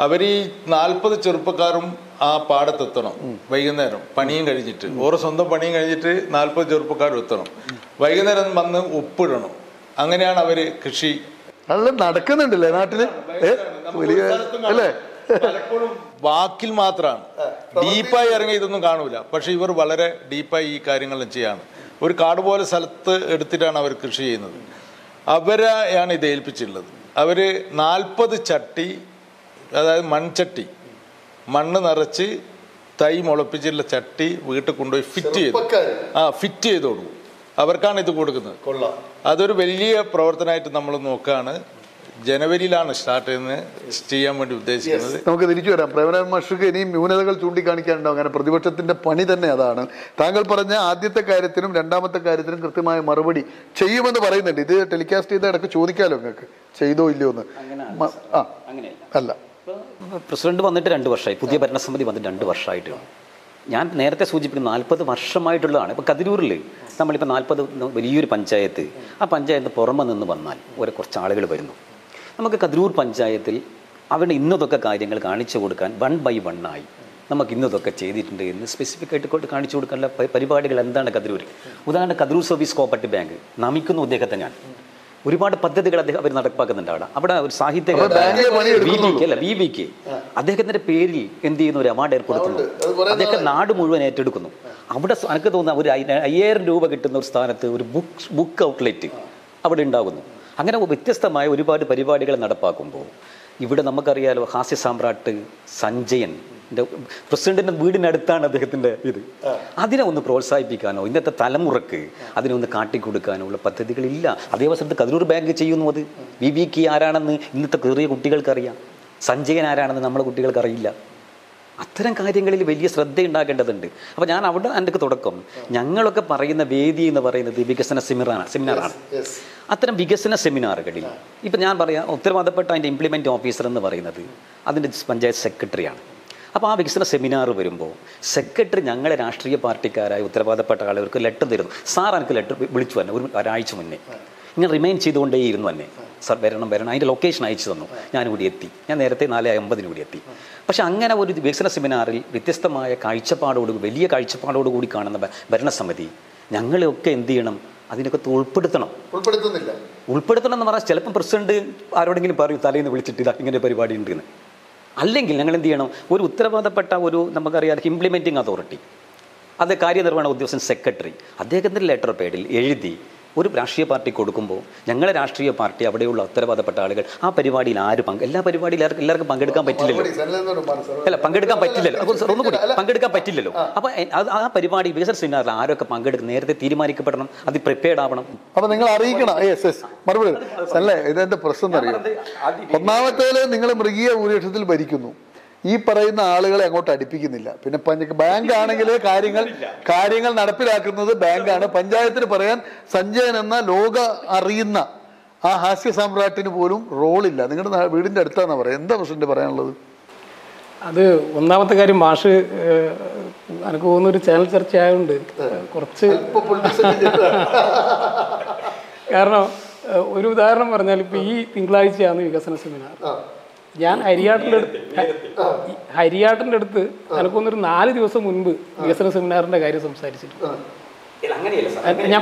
അവർ ഈ നാൽപ്പത് ചെറുപ്പക്കാരും ആ പാടത്തെത്തണം. വൈകുന്നേരം പണിയും കഴിഞ്ഞിട്ട്. ഓരോ സ്വന്തം പണിയും കഴിഞ്ഞിട്ട് നാൽപ്പത് ചെറുപ്പക്കാരും എത്തണം. വൈകുന്നേരം വന്ന് ഉപ്പിടണം. അങ്ങനെയാണ് അവർ കൃഷി അതെല്ലാം നടക്കുന്നുണ്ടല്ലേ നാട്ടിൽ? അല്ലേ? പലപ്പോഴും വാക്കിൽ മാത്രമാണ് ഡീപ്പായി ഇറങ്ങി ഇതൊന്നും കാണൂല. പക്ഷെ ഇവർ വളരെ ഡീപ്പായി ഈ കാര്യങ്ങളെല്ലാം ചെയ്യാണ്. ഒരു കാട് പോലെ സ്ഥലത്ത് എടുത്തിട്ടാണ് അവർ കൃഷി ചെയ്യുന്നത്. അവരെയാണ് ഇത് ഏൽപ്പിച്ചിട്ടുള്ളത്. അവർ നാൽപ്പത് ചട്ടി അതായത് മൺചട്ടി. മണ്ണ് നിറച്ച് തൈ മുളപ്പിച്ചിട്ടുള്ള ചട്ടി വീട്ടിൽ കൊണ്ടുപോയി ഫിറ്റ് ചെയ്തു. ആ ഫിറ്റ് ചെയ്ത് കൊടുക്കും. അവർക്കാണ് ഇത് കൊടുക്കുന്നത്. കൊള്ളാം. അതൊരു വലിയ പ്രവർത്തനമായിട്ട് നമ്മൾ നോക്കുകയാണ്. ജനുവരിയിലാണ് സ്റ്റാർട്ട് ചെയ്യുന്നത്. ചെയ്യാൻ വേണ്ടി ഉദ്ദേശിക്കുന്നത്. നമുക്ക് തിരിച്ചു വരാം. പ്രേമനാഥ് മാഷക്ക് ഇനിയും ന്യൂനതകൾ ചൂണ്ടിക്കാണിക്കാനുണ്ടാവും അങ്ങനെ പ്രതിപക്ഷത്തിന്റെ പണി തന്നെ അതാണ്. താങ്കൾ പറഞ്ഞ ആദ്യത്തെ കാര്യത്തിനും രണ്ടാമത്തെ കാര്യത്തിനും കൃത്യമായ മറുപടി ചെയ്യുമെന്ന് പറയുന്നുണ്ട്. ഇത് ടെലികാസ്റ്റ് ചെയ്ത ഇടയ്ക്ക് ചോദിക്കാലോ നിങ്ങൾക്ക്? ചെയ്തോ ഇല്ലയോ എന്ന് മ- ആ. അങ്ങനെയല്ല. അല്ല. പ്രസിഡന്റ് വന്നിട്ട് രണ്ട് വർഷമായി. പുതിയ ഭരണസമിതി വന്നിട്ട് രണ്ട് വർഷമായിട്ടാണ് ഞാൻ നേരത്തെ സൂചിപ്പിക്കുന്ന നാൽപ്പത് വർഷമായിട്ടുള്ളതാണ്. ഇപ്പോൾ കതിരൂരിൽ നമ്മളിപ്പോൾ നാൽപ്പത് വലിയൊരു പഞ്ചായത്ത്. ആ പഞ്ചായത്ത് പുറമെ നിന്ന് വന്നാൽ ഒരു കുറച്ച് ആളുകൾ വരുന്നു. നമുക്ക് കതിരൂർ പഞ്ചായത്തിൽ അവിടെ ഇന്നതൊക്കെ കാര്യങ്ങൾ കാണിച്ചു കൊടുക്കാൻ വൺ ബൈ വൺ ആയി. നമുക്ക് ഇന്നതൊക്കെ ചെയ്തിട്ടുണ്ട് എന്ന് സ്പെസിഫിക് ആയിട്ട് കൊണ്ട് കാണിച്ചു കൊടുക്കാനുള്ള പരിപാടികൾ എന്താണ് കതിരൂർ ഉദാഹരണം കതിരൂർ സർവീസ് കോപ്പറേറ്റീവ് ബാങ്ക്. നമിക്കുന്ന ഉദ്ദേഹത്തെ ഞാൻ. ഒരുപാട് പദ്ധതികൾ അദ്ദേഹം അവർ നടപ്പാക്കുന്നുണ്ട് അവിടെ അവിടെ ഒരു സാഹിത്യ. അല്ല ബി ബിക്ക് അദ്ദേഹത്തിന്റെ പേരിൽ എന്ത് ചെയ്യുന്ന ഒരു അവാർഡ് ഏർപ്പെടുത്തുന്നു. അദ്ദേഹം നാട് മുഴുവൻ ഏറ്റെടുക്കുന്നു. അവിടെ എനിക്ക് തോന്നുന്ന ഒരു അയ്യ- അയ്യായിരം രൂപ കിട്ടുന്ന ഒരു സ്ഥാനത്ത് ഒരു ബുക്ക് ബുക്ക് ഔട്ട്ലെറ്റ് അവിടെ ഉണ്ടാകുന്നു. അങ്ങനെ വ്യത്യസ്തമായ ഒരുപാട് പരിപാടികൾ നടപ്പാക്കുമ്പോൾ ഇവിടെ നമുക്കറിയാലോ ഹാസ്യ സാമ്രാട്ട് സഞ്ജയൻ ന്റെ പ്രസിഡന്റിന്റെ വീടിനടുത്താണ് അദ്ദേഹത്തിന്റെ ഇത്. അതിനെ ഒന്ന് പ്രോത്സാഹിപ്പിക്കാനോ ഇന്നത്തെ തലമുറയ്ക്ക് അതിനെ ഒന്ന് കാട്ടിക്കൊടുക്കാനോ ഉള്ള പദ്ധതികളില്ല. അതേ അവസരത്ത് കതിരൂർ ബാങ്ക് ചെയ്യുന്നു അത്. വി വി കി ആരാണെന്ന് ഇന്നത്തെ ചെറിയ കുട്ടികൾക്കറിയാം. സഞ്ജയൻ ആരാണെന്ന് നമ്മളെ കുട്ടികൾക്കറിയില്ല. അത്തരം കാര്യങ്ങളിൽ വലിയ ശ്രദ്ധ ഉണ്ടാകേണ്ടതുണ്ട് അപ്പോൾ ഞാൻ അവിടെ എന്റെ തുടക്കം. ഞങ്ങളൊക്കെ പറയുന്ന വേദി എന്ന് പറയുന്നത് വികസന സെമിനാറാണ് സെമിനാറാണ്. അത്തരം വികസന സെമിനാറുകളിൽ ഇപ്പം ഞാൻ പറയാം ഉത്തരവാദപ്പെട്ട അതിന്റെ ഇംപ്ലിമെന്റ് ഓഫീസർ എന്ന് പറയുന്നത് അതിന്റെ പഞ്ചായത്ത് സെക്രട്ടറിയാണ് അപ്പോൾ ആ വികസന സെമിനാർ വരുമ്പോൾ സെക്രട്ടറി ഞങ്ങളെ രാഷ്ട്രീയ പാർട്ടിക്കാരായ ഉത്തരവാദപ്പെട്ട ആളുകൾക്ക് ലെറ്റർ തരുന്നു. സാർ എനിക്ക് ലെറ്റർ വിളിച്ചു തന്നെ ഒരു ഒരാഴ്ച മുന്നേ. ഇങ്ങനെ റിമൈൻ ചെയ്തുകൊണ്ടേയിരുന്നു തന്നെ സാർ വരണം വരണം. അതിന്റെ ലൊക്കേഷൻ അയച്ചു തന്നു. ഞാൻ കൂടി എത്തി. ഞാൻ നേരത്തെ നാല് അമ്പതിന് കൂടി എത്തി. പക്ഷെ അങ്ങനെ ഒരു വികസന സെമിനാറിൽ വ്യത്യസ്തമായ കാഴ്ചപ്പാടോട് വലിയ കാഴ്ചപ്പാടോട് കൂടി കാണുന്ന ഭരണസമിതി ഞങ്ങളെയൊക്കെ എന്ത് ചെയ്യണം? അതിനൊക്കെ ഉൾപ്പെടുത്തണം. ഉൾപ്പെടുത്തുന്നില്ല. ഉൾപ്പെടുത്തണം എന്ന് പറഞ്ഞാൽ ചിലപ്പം പ്രസിഡന്റ് ആരോടെങ്കിലും പറയും തലേന്ന് വിളിച്ചിട്ട് ഇതാ ഇങ്ങനെ പരിപാടി ഉണ്ട് എന്ന് അല്ലെങ്കിൽ ഞങ്ങൾ എന്ത് ചെയ്യണം? ഒരു ഉത്തരവാദപ്പെട്ട ഒരു നമുക്കറിയാം ഇംപ്ലിമെന്റിംഗ് അതോറിറ്റി അത് കാര്യനിർവഹണ ഉദ്യോഗസ്ഥൻ സെക്രട്ടറി അദ്ദേഹത്തിന്റെ ലെറ്റർ പേഡിൽ എഴുതി ഒരു രാഷ്ട്രീയ പാർട്ടി കൊടുക്കുമ്പോൾ ഞങ്ങളെ രാഷ്ട്രീയ പാർട്ടി അവിടെയുള്ള ഉത്തരവാദപ്പെട്ട ആളുകൾ ആ പരിപാടിയിൽ ആര് പങ്ക് എല്ലാ പരിപാടിയിൽ എല്ലാവർക്കും പങ്കെടുക്കാൻ പറ്റില്ലല്ലോ. അല്ല പങ്കെടുക്കാൻ പറ്റില്ലല്ലോ. അപ്പോൾ സാർ ഒന്നുകൂടി പങ്കെടുക്കാൻ പറ്റില്ലല്ലോ. അപ്പോൾ ആ പരിപാടി വികസന സെമിനാറിൽ ആരൊക്കെ പങ്കെടുക്കും നേരത്തെ തീരുമാനിക്കപ്പെടണം അത് പ്രിപ്പയർഡ് ആവണം. അപ്പോൾ നിങ്ങൾ അറിയിക്കണം. യെസ് യെസ് മറുപടി. അല്ലേ ഇതെന്റെ പ്രശ്നം അറിയാം ഒന്നാമത്തേൽ നിങ്ങൾ മൃഗീയ ഭൂരിപക്ഷത്തിൽ ഭരിക്കുന്നു. ഈ പറയുന്ന ആളുകളെ അങ്ങോട്ട് അടുപ്പിക്കുന്നില്ല. പിന്നെ ബാങ്ക് ആണെങ്കിൽ കാര്യങ്ങൾ കാര്യങ്ങൾ നടപ്പിലാക്കുന്നത് ബാങ്കാണ്. പഞ്ചായത്തിന് പറയാൻ സഞ്ജയൻ എന്ന ലോക അറിയുന്ന ആ ഹാസ്യ സാമ്രാട്ടിന് പോലും റോളില്ല. നിങ്ങളുടെ വീടിന്റെ അടുത്താന്നാ പറയാം എന്താ പ്രസിഡന്റ് പറയാനുള്ളത്? അത് ഒന്നാമത്തെ കാര്യം മാഷ് എനിക്ക് തോന്നുന്ന ഒരു ചാനൽ ചർച്ച ആയതുകൊണ്ട് കുറച്ച് കാരണം ഒരു ഉദാഹരണം പറഞ്ഞാൽ ഇപ്പൊ ഈ തിങ്കളാഴ്ചയാണ് വികസന സെമിനാർ. ഞാൻ ഹരിയാട്ടിന്റെ അടുത്ത് ഹരിയാട്ടിന്റെ അടുത്ത് എനക്കൊന്നൊരു നാല് ദിവസം മുൻപ് വികസന സെമിനാറിന്റെ കാര്യം സംസാരിച്ചിട്ടുണ്ട്. ഞാൻ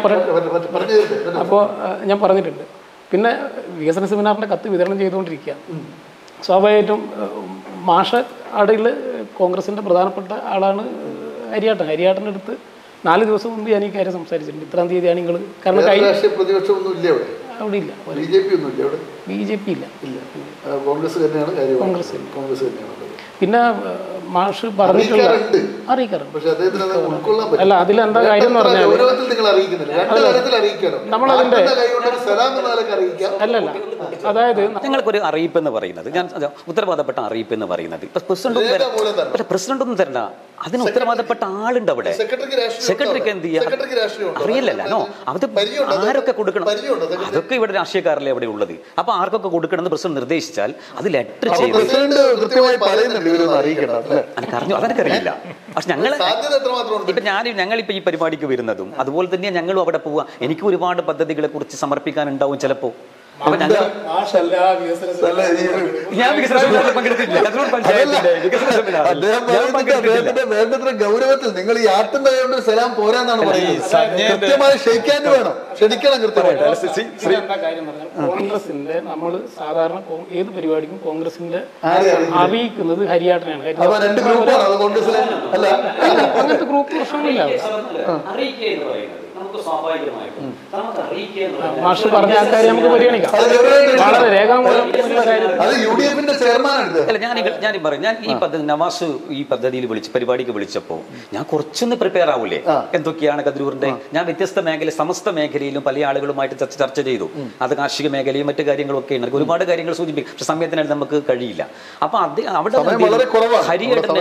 അപ്പോൾ ഞാൻ പറഞ്ഞിട്ടുണ്ട്. പിന്നെ വികസന സെമിനാറിന്റെ കത്ത് വിതരണം ചെയ്തുകൊണ്ടിരിക്കുക. സ്വാഭാവികമായിട്ടും മാഷ അടയിൽ കോൺഗ്രസിന്റെ പ്രധാനപ്പെട്ട ആളാണ് ഹരിയാട്ടൻ. ഹരിയാട്ടന്റെ അടുത്ത് നാല് ദിവസം മുമ്പ് ഞാൻ ഈ കാര്യം സംസാരിച്ചിട്ടുണ്ട്. ഇത്രാം തീയതിയാണ് നിങ്ങൾ കാരണം അവിടെ. അവിടെ ഇല്ല. ബി ജെ പി ഇല്ല. ഇല്ല. കോൺഗ്രസ് തന്നെയാണ് കാര്യം കോൺഗ്രസ്. കോൺഗ്രസ് തന്നെയാണ് പിന്നെ മാഷ് പറഞ്ഞിട്ടില്ല. അറിയിക്കാറുണ്ട്. അല്ല അതിലെന്താ കാര്യം എന്ന് പറഞ്ഞാൽ നമ്മളതിന്റെ- അല്ലല്ല. അതായത് ഞങ്ങൾക്കൊരു അറിയിപ്പ് എന്ന് പറയുന്നത് ഞാൻ ഉത്തരവാദപ്പെട്ട അറിയിപ്പ് എന്ന് പറയുന്നത് പ്രസിഡന്റ് പ്രസിഡന്റ് ഒന്നും തരണ്ട. അതിന് ഉത്തരവാദപ്പെട്ട ആളുണ്ട് അവിടെ. സെക്രട്ടറിക്ക് എന്ത് ചെയ്യാം? അറിയില്ലല്ലോ അത്? ആരൊക്കെ കൊടുക്കണം? അതൊക്കെ ഇവിടെ രാഷ്ട്രീയക്കാരല്ലേ അവിടെ ഉള്ളത്? അപ്പൊ ആർക്കൊക്കെ കൊടുക്കണം എന്ന് പ്രസിഡന്റ് നിർദ്ദേശിച്ചാൽ അത് ലെറ്റർ ചെയ്ത് അറിഞ്ഞു അതെനിക്കറിയില്ല പക്ഷെ ഞങ്ങൾ ഇപ്പൊ ഞാൻ ഞങ്ങൾ ഇപ്പൊ ഞങ്ങളിപ്പോ ഈ പരിപാടിക്ക് വരുന്നതും അതുപോലെ തന്നെ ഞങ്ങളും അവിടെ പോവുക എനിക്ക് ഒരുപാട് പദ്ധതികളെ കുറിച്ച് സമർപ്പിക്കാനുണ്ടാവും ചിലപ്പോ. ഞാൻ വികസന സെമിനാറിൽ പങ്കെടുത്തില്ല കതിരൂർ പഞ്ചായത്തിന്റെ വികസന സെമിനാറിൽ അദ്ദേഹം ഞാൻ പറയുന്നത് വേണ്ടത്ര ഗൗരവത്തിൽ നിങ്ങൾ ഈ ആട്ടും കൈകൊണ്ട് സലാം പോരാന്നാണ് പറയുന്നത്. കൃത്യമായി ക്ഷയിക്കാൻ വേണം. ക്ഷണിക്കണം കൃത്യമായിട്ട്. കോൺഗ്രസിന്റെ നമ്മൾ സാധാരണ ഏത് പരിപാടിക്കും കോൺഗ്രസിന്റെ അറിയിക്കുന്നത്? ഹരിയാട്ടനാണ്. അപ്പൊ രണ്ട് ഗ്രൂപ്പാണ് അത് കോൺഗ്രസിലെ? അല്ല അങ്ങനത്തെ ഗ്രൂപ്പ് പ്രശ്നങ്ങളില്ല നമുക്ക് സ്വാഭാവികമായിട്ടും. നമുക്ക് അറിയിക്കുക ഞാൻ ഞാൻ പറയും. ഞാൻ ഈ പദ്ധതി നവാസ് ഈ പദ്ധതിയിൽ വിളിച്ച് പരിപാടിക്ക് വിളിച്ചപ്പോൾ ഞാൻ കുറച്ചൊന്ന് പ്രിപ്പയർ ആവൂലേ? എന്തൊക്കെയാണ് കതിരൂറിന്റെ ഞാൻ വ്യത്യസ്ത മേഖല സമസ്ത മേഖലയിലും പല ആളുകളുമായിട്ട് ചർച്ച ചർച്ച ചെയ്തു. അത് കാർഷിക മേഖലയും മറ്റു കാര്യങ്ങളും ഒക്കെ ഉണ്ട് ഒരുപാട് കാര്യങ്ങൾ സൂചിപ്പിക്കും. പക്ഷെ സമയത്തിനായിട്ട് നമുക്ക് കഴിയില്ല. അപ്പൊ അത് അവിടെ സമയം എന്ത് ചെയ്തു? വളരെ കുറവാണ്. ഹരിയേട്ടന്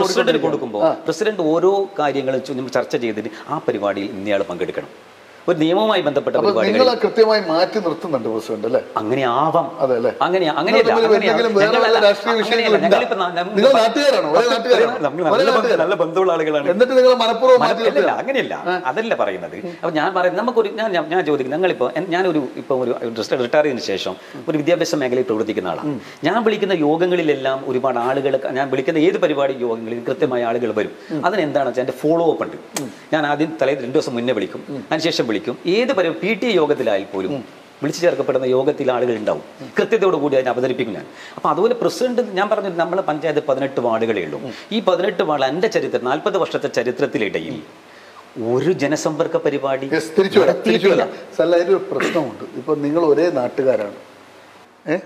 പ്രസിഡന്റിന്. കൊടുക്കുമ്പോൾ പ്രസിഡന്റ് ഓരോ കാര്യങ്ങളും ചർച്ച ചെയ്തിട്ട് ആ പരിപാടിയിൽ ഇന്നയാൾ പങ്കെടുക്കണം. ഒരു നിയമവുമായി ബന്ധപ്പെട്ട നിങ്ങൾ കൃത്യമായി മാറ്റി നിർത്തുന്നുണ്ട് പ്രസിഡന്റ് അല്ലേ? അങ്ങനെ ആവാം അതെ അല്ലേ? അങ്ങനെ നല്ല ബന്ധമുള്ള ആളുകളാണ്. എന്നിട്ട് നിങ്ങൾ മനഃപൂർവം മാറ്റി അല്ലല്ല നിർത്തുക. അങ്ങനെയല്ല. അതല്ല പറയുന്നത്. അപ്പൊ ഞാൻ പറയുന്നത് നമുക്കൊരു ഞാൻ ഞാൻ- ചോദിക്കും ചോദിക്കുന്നത് ഞങ്ങളിപ്പോ ഞാനൊരു ഇപ്പൊ ഒരു റിട്ടയർ ചെയ്തതിനു ശേഷം ഒരു വിദ്യാഭ്യാസ മേഖലയിൽ പ്രവർത്തിക്കുന്ന ആളാണ് ഞാൻ വിളിക്കുന്ന യോഗങ്ങളിലെല്ലാം ഒരുപാട് ആളുകൾ ഞാൻ വിളിക്കുന്ന ഏത് പരിപാടി യോഗങ്ങളിൽ കൃത്യമായ ആളുകൾ വരും. അതിനെന്താണെന്ന് വെച്ചാൽ എന്റെ ഫോളോ അപ്പ് ഉണ്ട്. ഞാൻ ആദ്യം തലേ രണ്ടു ദിവസം മുന്നേ വിളിക്കും. അതിനുശേഷം വിളിക്കും. ഏത് പരി പി ടി യോഗത്തിലായി പോലും വിളിച്ചു ചേർക്കപ്പെടുന്ന യോഗത്തിൽ ആളുകൾ ഉണ്ടാവും. കൃത്യതയോട് കൂടി അതിനെ അവതരിപ്പിക്കും ഞാൻ. അപ്പോൾ അതുപോലെ പ്രസിഡന്റ് ഞാൻ പറഞ്ഞു നമ്മളെ പഞ്ചായത്ത് പതിനെട്ട് വാർഡുകളേ ഉള്ളൂ. ഈ പതിനെട്ട് വാർഡ് എന്റെ ചരിത്രം നാൽപ്പത് വർഷത്തെ ചരിത്രത്തിലിടയിൽ ഒരു ജനസമ്പർക്ക പരിപാടി ഒരു പ്രശ്നമുണ്ട്. ഇപ്പം നിങ്ങൾ ഒരേ നാട്ടുകാരാണ്. ഏ?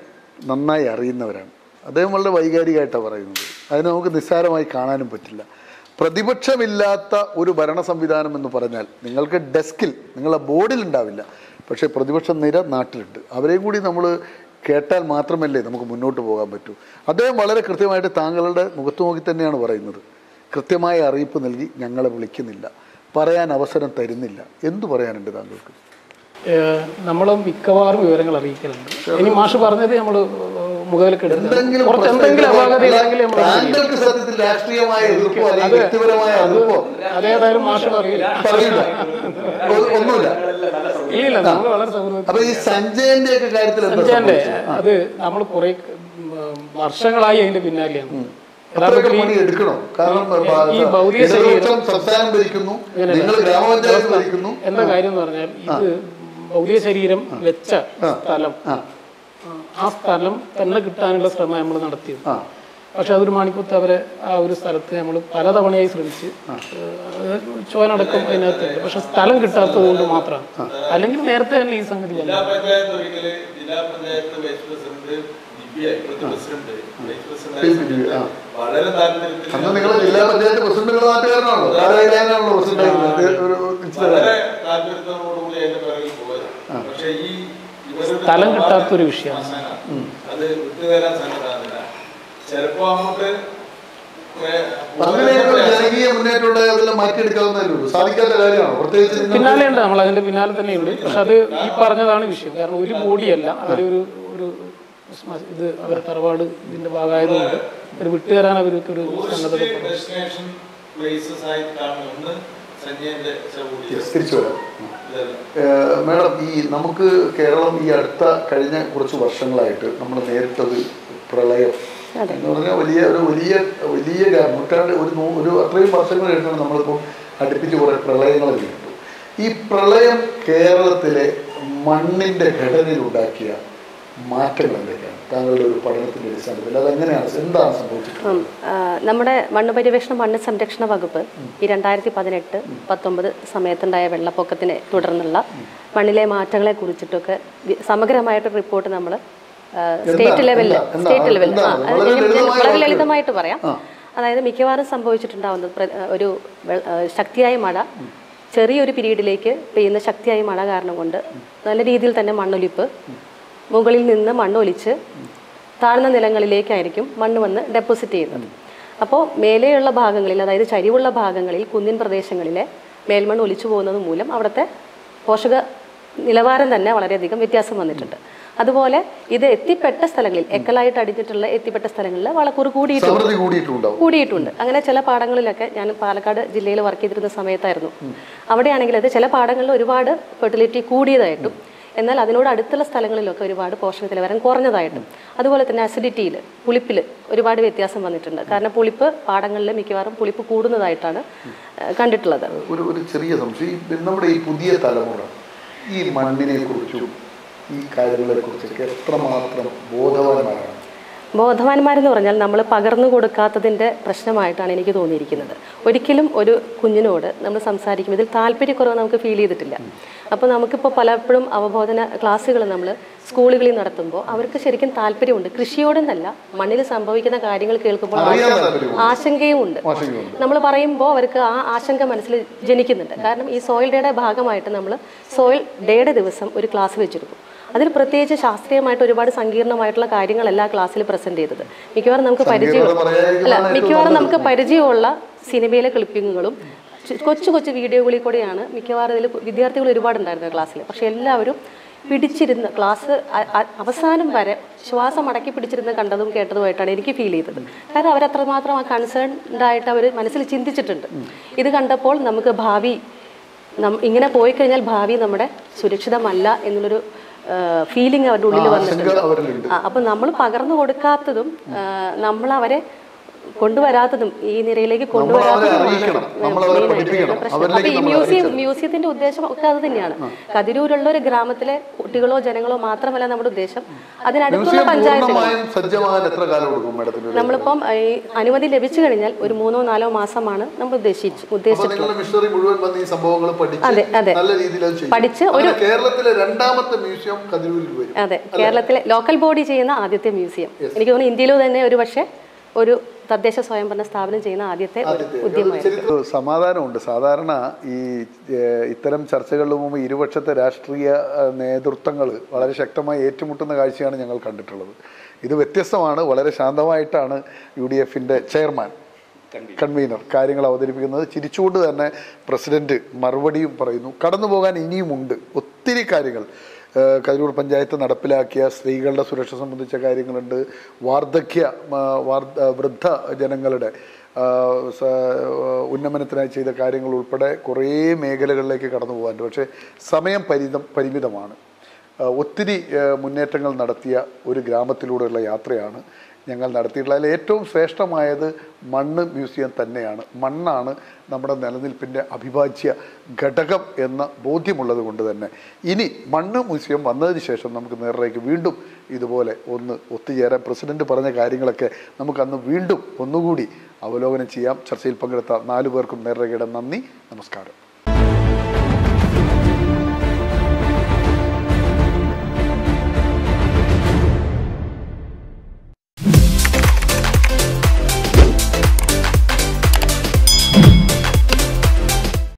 നന്നായി അറിയുന്നവരാണ്. അദ്ദേഹം വളരെ വൈകാരികമായിട്ടാണ് പറയുന്നത്. അതിനെ നമുക്ക് നിസ്സാരമായി കാണാനും പറ്റില്ല. പ്രതിപക്ഷമില്ലാത്ത ഒരു ഭരണ സംവിധാനം എന്ന് പറഞ്ഞാൽ നിങ്ങൾക്ക് ഡെസ്കിൽ നിങ്ങളെ ബോർഡിൽ ഉണ്ടാവില്ല. പക്ഷേ പ്രതിപക്ഷ നിര നാട്ടിലുണ്ട്. അവരെയും കൂടി നമ്മൾ കേട്ടാൽ മാത്രമല്ലേ നമുക്ക് മുന്നോട്ട് പോകാൻ പറ്റൂ. അദ്ദേഹം വളരെ കൃത്യമായിട്ട് താങ്കളുടെ മുഖത്തു നോക്കി തന്നെയാണ് പറയുന്നത്. കൃത്യമായ അറിയിപ്പ് നൽകി ഞങ്ങളെ വിളിക്കുന്നില്ല. പറയാൻ അവസരം തരുന്നില്ല. എന്തു പറയാനുണ്ട് താങ്കൾക്ക്? നമ്മൾ മിക്കവാറും വിവരങ്ങൾ അറിയിക്കലുണ്ട്. ഇനി മാഷ് പറഞ്ഞത് നമ്മൾ താങ്കൾക്ക് സത്യത്തിൽ രാഷ്ട്രീയമായ എതിർപ്പോ അല്ലെങ്കിൽ വ്യക്തിപരമായ എതിർപ്പോ? അതേതായാലും പറയില്ല. ഒന്നുമില്ല. അപ്പൊ ഈ സഞ്ജയന്റെ ഒക്കെ കാര്യത്തിൽ സഞ്ജയന്റെ അത് നമ്മൾ കുറെ വർഷങ്ങളായി അതിന്റെ പിന്നാലെയാണ്. എടുക്കണോ? കാരണം ശരീരം സംസ്ഥാനം ഭരിക്കുന്നു നിങ്ങൾ ഗ്രാമപഞ്ചായത്ത് ഭരിക്കുന്നു. എന്താ കാര്യം എന്ന് പറഞ്ഞാൽ ഇത് ഭൗതിക ശരീരം വെച്ച സ്ഥലം. ആ സ്ഥലം തന്നെ കിട്ടാനുള്ള ശ്രമം നമ്മൾ നടത്തിയത് പക്ഷെ അതൊരു മണിക്കൂത്ത് അവരെ ആ ഒരു സ്ഥലത്ത് നമ്മൾ പലതവണയായി ശ്രമിച്ച് ചോനടക്കം അതിനകത്ത് പക്ഷെ സ്ഥലം കിട്ടാത്തത് കൊണ്ട് മാത്രമാണ് അല്ലെങ്കിൽ നേരത്തെ തന്നെ ഈ സംഗതി പക്ഷേ. വളരെ താല്പര്യത്തോടുകൂടി അതിന്റെ പിറകിൽ പോയത്. ഈ സ്ഥലം കിട്ടാത്തൊരു വിഷയമാണ്. ചിലപ്പോ പിന്നാലെ ഉണ്ട് നമ്മൾ അതിന്റെ പിന്നാലെ തന്നെയുണ്ട്. പക്ഷെ അത് ഈ പറഞ്ഞതാണ് വിഷയം. കാരണം ഒരു ബോഡിയല്ല അവരൊരു ഒരു ഇത് അവരുടെ തറവാട് ഇതിന്റെ ഭാഗമായതുകൊണ്ട് ഒരു വിട്ടുതരാൻ അവർക്ക് ഒരു സന്നദ്ധത തിരിച്ചു വരാം. മാഡം ഈ നമുക്ക് കേരളം ഈ അടുത്ത കഴിഞ്ഞ കുറച്ച് വർഷങ്ങളായിട്ട് നമ്മൾ നേരിട്ടത് പ്രളയം എന്ന് പറഞ്ഞാൽ വലിയ ഒരു വലിയ വലിയ നൂറ്റാണ്ട് ഒരു ഒരു അത്രയും വർഷങ്ങൾ കഴിഞ്ഞാണ് നമ്മളിപ്പോൾ അടുപ്പിച്ച് കുറേ പ്രളയങ്ങൾ കണ്ടു ഈ പ്രളയം കേരളത്തിലെ മണ്ണിന്റെ ഘടനയിൽ ഉണ്ടാക്കിയ മാറ്റങ്ങൾ എന്തൊക്കെയാണ്? താങ്കളുടെ ഒരു പഠനത്തിന്റെ അടിസ്ഥാനത്തിൽ. എന്താണ് ആ, നമ്മുടെ മണ്ണ് പര്യവേഷണ മണ്ണ് സംരക്ഷണ വകുപ്പ് ഈ രണ്ടായിരത്തി പതിനെട്ട് പത്തൊമ്പത് സമയത്തുണ്ടായ വെള്ളപ്പൊക്കത്തിനെ തുടർന്നുള്ള മണ്ണിലെ മാറ്റങ്ങളെ കുറിച്ചിട്ടൊക്കെ സമഗ്രമായിട്ട് റിപ്പോർട്ട് നമ്മൾ സ്റ്റേറ്റ് ലെവലിൽ? സ്റ്റേറ്റ് ലെവലിൽ വളരെ. ലളിതമായിട്ട് പറയാം. അതായത് മിക്കവാറും സംഭവിച്ചിട്ടുണ്ടാവുന്നത് ഒരു ശക്തിയായ മഴ ചെറിയൊരു പീരീഡിലേക്ക് പെയ്യുന്ന ശക്തിയായ മഴ കാരണം കൊണ്ട് നല്ല രീതിയിൽ തന്നെ മണ്ണൊലിപ്പ് മുകളിൽ നിന്ന് മണ്ണൊലിച്ച് താഴ്ന്ന നിലങ്ങളിലേക്കായിരിക്കും മണ്ണ് വന്ന് ഡെപ്പോസിറ്റ് ചെയ്യുന്നത്. അപ്പോൾ മേലെയുള്ള ഭാഗങ്ങളിൽ അതായത് ചരിവുള്ള ഭാഗങ്ങളിൽ കുന്നിൻ പ്രദേശങ്ങളിലെ മേൽമണ്ണ് ഒലിച്ചു പോകുന്നത് മൂലം അവിടുത്തെ പോഷക നിലവാരം തന്നെ വളരെയധികം വ്യത്യാസം വന്നിട്ടുണ്ട്. അതുപോലെ ഇത് എത്തിപ്പെട്ട സ്ഥലങ്ങളിൽ എക്കലായിട്ട് അടിഞ്ഞിട്ടുള്ള എത്തിപ്പെട്ട സ്ഥലങ്ങളിൽ വളക്കൂറ് കൂടിയിട്ടുണ്ട്. കൂടിയിട്ടുണ്ട്. അങ്ങനെ ചില പാടങ്ങളിലൊക്കെ ഞാൻ പാലക്കാട് ജില്ലയിൽ വർക്ക് ചെയ്തിരുന്ന സമയത്തായിരുന്നു. അവിടെയാണെങ്കിൽ അത് ചില പാടങ്ങളിൽ ഒരുപാട് ഫെർട്ടിലിറ്റി കൂടിയതായിട്ടും എന്നാൽ അതിനോട് അടുത്തുള്ള സ്ഥലങ്ങളിലൊക്കെ ഒരുപാട് പോഷക നിലവാരം കുറഞ്ഞതായിട്ടും അതുപോലെ തന്നെ അസിഡിറ്റിയിൽ പുളിപ്പിൽ ഒരുപാട് വ്യത്യാസം വന്നിട്ടുണ്ട്. കാരണം പുളിപ്പ് പാടങ്ങളിൽ മിക്കവാറും പുളിപ്പ് കൂടുന്നതായിട്ടാണ് കണ്ടിട്ടുള്ളത്. ഒരു ഒരു ചെറിയ സംശയം. നമ്മുടെ ഈ പുതിയ തലമുറ ഈ മണ്ണിനെ കുറിച്ചും ഈ കാര്യങ്ങളെ കുറിച്ചൊക്കെ എത്രമാത്രം ബോധവാന്മാരാണ്? ബോധവാന്മാരെന്ന് പറഞ്ഞാൽ നമ്മൾ പകർന്നു കൊടുക്കാത്തതിന്റെ പ്രശ്നമായിട്ടാണ് എനിക്ക് തോന്നിയിരിക്കുന്നത്. ഒരിക്കലും ഒരു കുഞ്ഞിനോട് നമ്മൾ സംസാരിക്കുമ്പോൾ ഇതിൽ താല്പര്യക്കുറവ് നമുക്ക് ഫീൽ ചെയ്തിട്ടില്ല. അപ്പോൾ നമുക്കിപ്പോൾ പലപ്പോഴും അവബോധന ക്ലാസ്സുകൾ നമ്മൾ സ്കൂളുകളിൽ നടത്തുമ്പോൾ അവർക്ക് ശരിക്കും താല്പര്യമുണ്ട്. കൃഷിയോടെന്നല്ല മണ്ണിൽ സംഭവിക്കുന്ന കാര്യങ്ങൾ കേൾക്കുമ്പോൾ. ആശങ്കയും ഉണ്ട് നമ്മൾ പറയുമ്പോൾ അവർക്ക് ആ ആശങ്ക മനസ്സിൽ ജനിക്കുന്നുണ്ട്. കാരണം ഈ സോയിൽ ഡേയുടെ ഭാഗമായിട്ട് നമ്മൾ സോയിൽ ഡേയുടെ ദിവസം ഒരു ക്ലാസ് വെച്ചിരുന്നു അതിൽ പ്രത്യേകിച്ച് ശാസ്ത്രീയമായിട്ട് ഒരുപാട് സങ്കീർണമായിട്ടുള്ള കാര്യങ്ങളല്ല ക്ലാസ്സിൽ പ്രസന്റ് ചെയ്തത്. മിക്കവാറും നമുക്ക് പരിചയം അല്ല മിക്കവാറും നമുക്ക് പരിചയമുള്ള സിനിമയിലെ ക്ലിപ്പിങ്ങുകളും കൊച്ചു കൊച്ചു വീഡിയോകളിൽ കൂടെയാണ് മിക്കവാറും ഇതിൽ വിദ്യാർത്ഥികൾ ഒരുപാടുണ്ടായിരുന്നു ക്ലാസ്സിൽ. പക്ഷെ എല്ലാവരും പിടിച്ചിരുന്ന് ക്ലാസ് അവസാനം വരെ ശ്വാസം അടക്കി പിടിച്ചിരുന്ന് കണ്ടതും കേട്ടതുമായിട്ടാണ് എനിക്ക് ഫീൽ ചെയ്തത്. കാരണം അവരത്രമാത്രം ആ കൺസേൺഡ് ആയിട്ട് അവർ മനസ്സിൽ ചിന്തിച്ചിട്ടുണ്ട്. ഇത് കണ്ടപ്പോൾ നമുക്ക് ഭാവി നം- ഇങ്ങനെ പോയി കഴിഞ്ഞാൽ ഭാവി നമ്മുടെ സുരക്ഷിതമല്ല എന്നുള്ളൊരു ഫീലിംഗ് അവരുടെ ഉള്ളിൽ വന്നിട്ടുണ്ട്. അപ്പം നമ്മൾ പകർന്നു കൊടുക്കാത്തതും നമ്മൾ അവരെ കൊണ്ടുവരാത്തതും ഈ നിരയിലേക്ക് കൊണ്ടുവരാത്തതും ഈ മ്യൂസിയം മ്യൂസിയത്തിന്റെ ഉദ്ദേശം ഒക്കെ അത് തന്നെയാണ്. കതിരൂരുള്ള ഒരു ഗ്രാമത്തിലെ കുട്ടികളോ ജനങ്ങളോ മാത്രമല്ല നമ്മുടെ ഉദ്ദേശം. അതിനടുത്തുള്ള പഞ്ചായത്ത് നമ്മളിപ്പം ഈ അനുമതി ലഭിച്ചു കഴിഞ്ഞാൽ ഒരു മൂന്നോ നാലോ മാസമാണ് നമ്മൾ ഉദ്ദേശിച്ചു ഉദ്ദേശിച്ചത് ഉദ്ദേശിച്ചിട്ടുള്ളത്. അതെ, പഠിച്ച് അതെ. ഒരു കേരളത്തിലെ രണ്ടാമത്തെ മ്യൂസിയം അതെ കേരളത്തിലെ ലോക്കൽ ബോഡി ചെയ്യുന്ന ആദ്യത്തെ മ്യൂസിയം. എനിക്ക് തോന്നുന്നു ഇന്ത്യയിൽ തന്നെ ഒരു പക്ഷേ ഒരു തദ്ദേശ സ്വയംഭരണ സ്ഥാപനം ചെയ്യുന്ന ആദ്യത്തെ ഉദ്യമമായിരുന്നു. സമാധാനമുണ്ട്. സാധാരണ ഈ ഇത്തരം ചർച്ചകളിൽ മുമ്പ് ഇരുപക്ഷത്തെ രാഷ്ട്രീയ നേതൃത്വങ്ങൾ വളരെ ശക്തമായി ഏറ്റുമുട്ടുന്ന കാഴ്ചയാണ് ഞങ്ങൾ കണ്ടിട്ടുള്ളത്. ഇത് വ്യത്യസ്തമാണ്. വളരെ ശാന്തമായിട്ടാണ് യു ഡി എഫിന്റെ ചെയർമാൻ കൺവീനർ. കാര്യങ്ങൾ അവതരിപ്പിക്കുന്നത്. ചിരിച്ചുകൊണ്ട് തന്നെ പ്രസിഡന്റ് മറുപടിയും പറയുന്നു. കടന്നു പോകാൻ ഇനിയുമുണ്ട്. ഒത്തിരി കാര്യങ്ങൾ. കതിരൂർ പഞ്ചായത്ത് നടപ്പിലാക്കിയ സ്ത്രീകളുടെ സുരക്ഷ സംബന്ധിച്ച കാര്യങ്ങളുണ്ട്. വാർദ്ധക്യ വാർദ്ധ വൃദ്ധ ജനങ്ങളുടെ ഉന്നമനത്തിനായി ചെയ്ത കാര്യങ്ങൾ ഉൾപ്പെടെ കുറേ മേഖലകളിലേക്ക് കടന്നു പോകാനുണ്ട്. പക്ഷേ സമയം പരിതം പരിമിതമാണ്. ഒത്തിരി മുന്നേറ്റങ്ങൾ നടത്തിയ ഒരു ഗ്രാമത്തിലൂടെയുള്ള യാത്രയാണ് ഞങ്ങൾ നടത്തിയിട്ടുള്ളത് അതിൽ ഏറ്റവും ശ്രേഷ്ഠമായത് മണ്ണ് മ്യൂസിയം തന്നെയാണ്. മണ്ണാണ് നമ്മുടെ നിലനിൽപ്പിന്റെ അവിഭാജ്യ ഘടകം എന്ന ബോധ്യമുള്ളത് കൊണ്ട് തന്നെ. ഇനി മണ്ണ് മ്യൂസിയം വന്നതിന് ശേഷം നമുക്ക് നേരിലേക്ക് വീണ്ടും ഇതുപോലെ ഒന്ന് ഒത്തുചേരാൻ പ്രസിഡന്റ് പറഞ്ഞ കാര്യങ്ങളൊക്കെ നമുക്ക് അന്ന് വീണ്ടും ഒന്നുകൂടി അവലോകനം ചെയ്യാം. ചർച്ചയിൽ പങ്കെടുത്ത നാലു പേർക്കും നേരേഖയുടെ നന്ദി. നമസ്കാരം.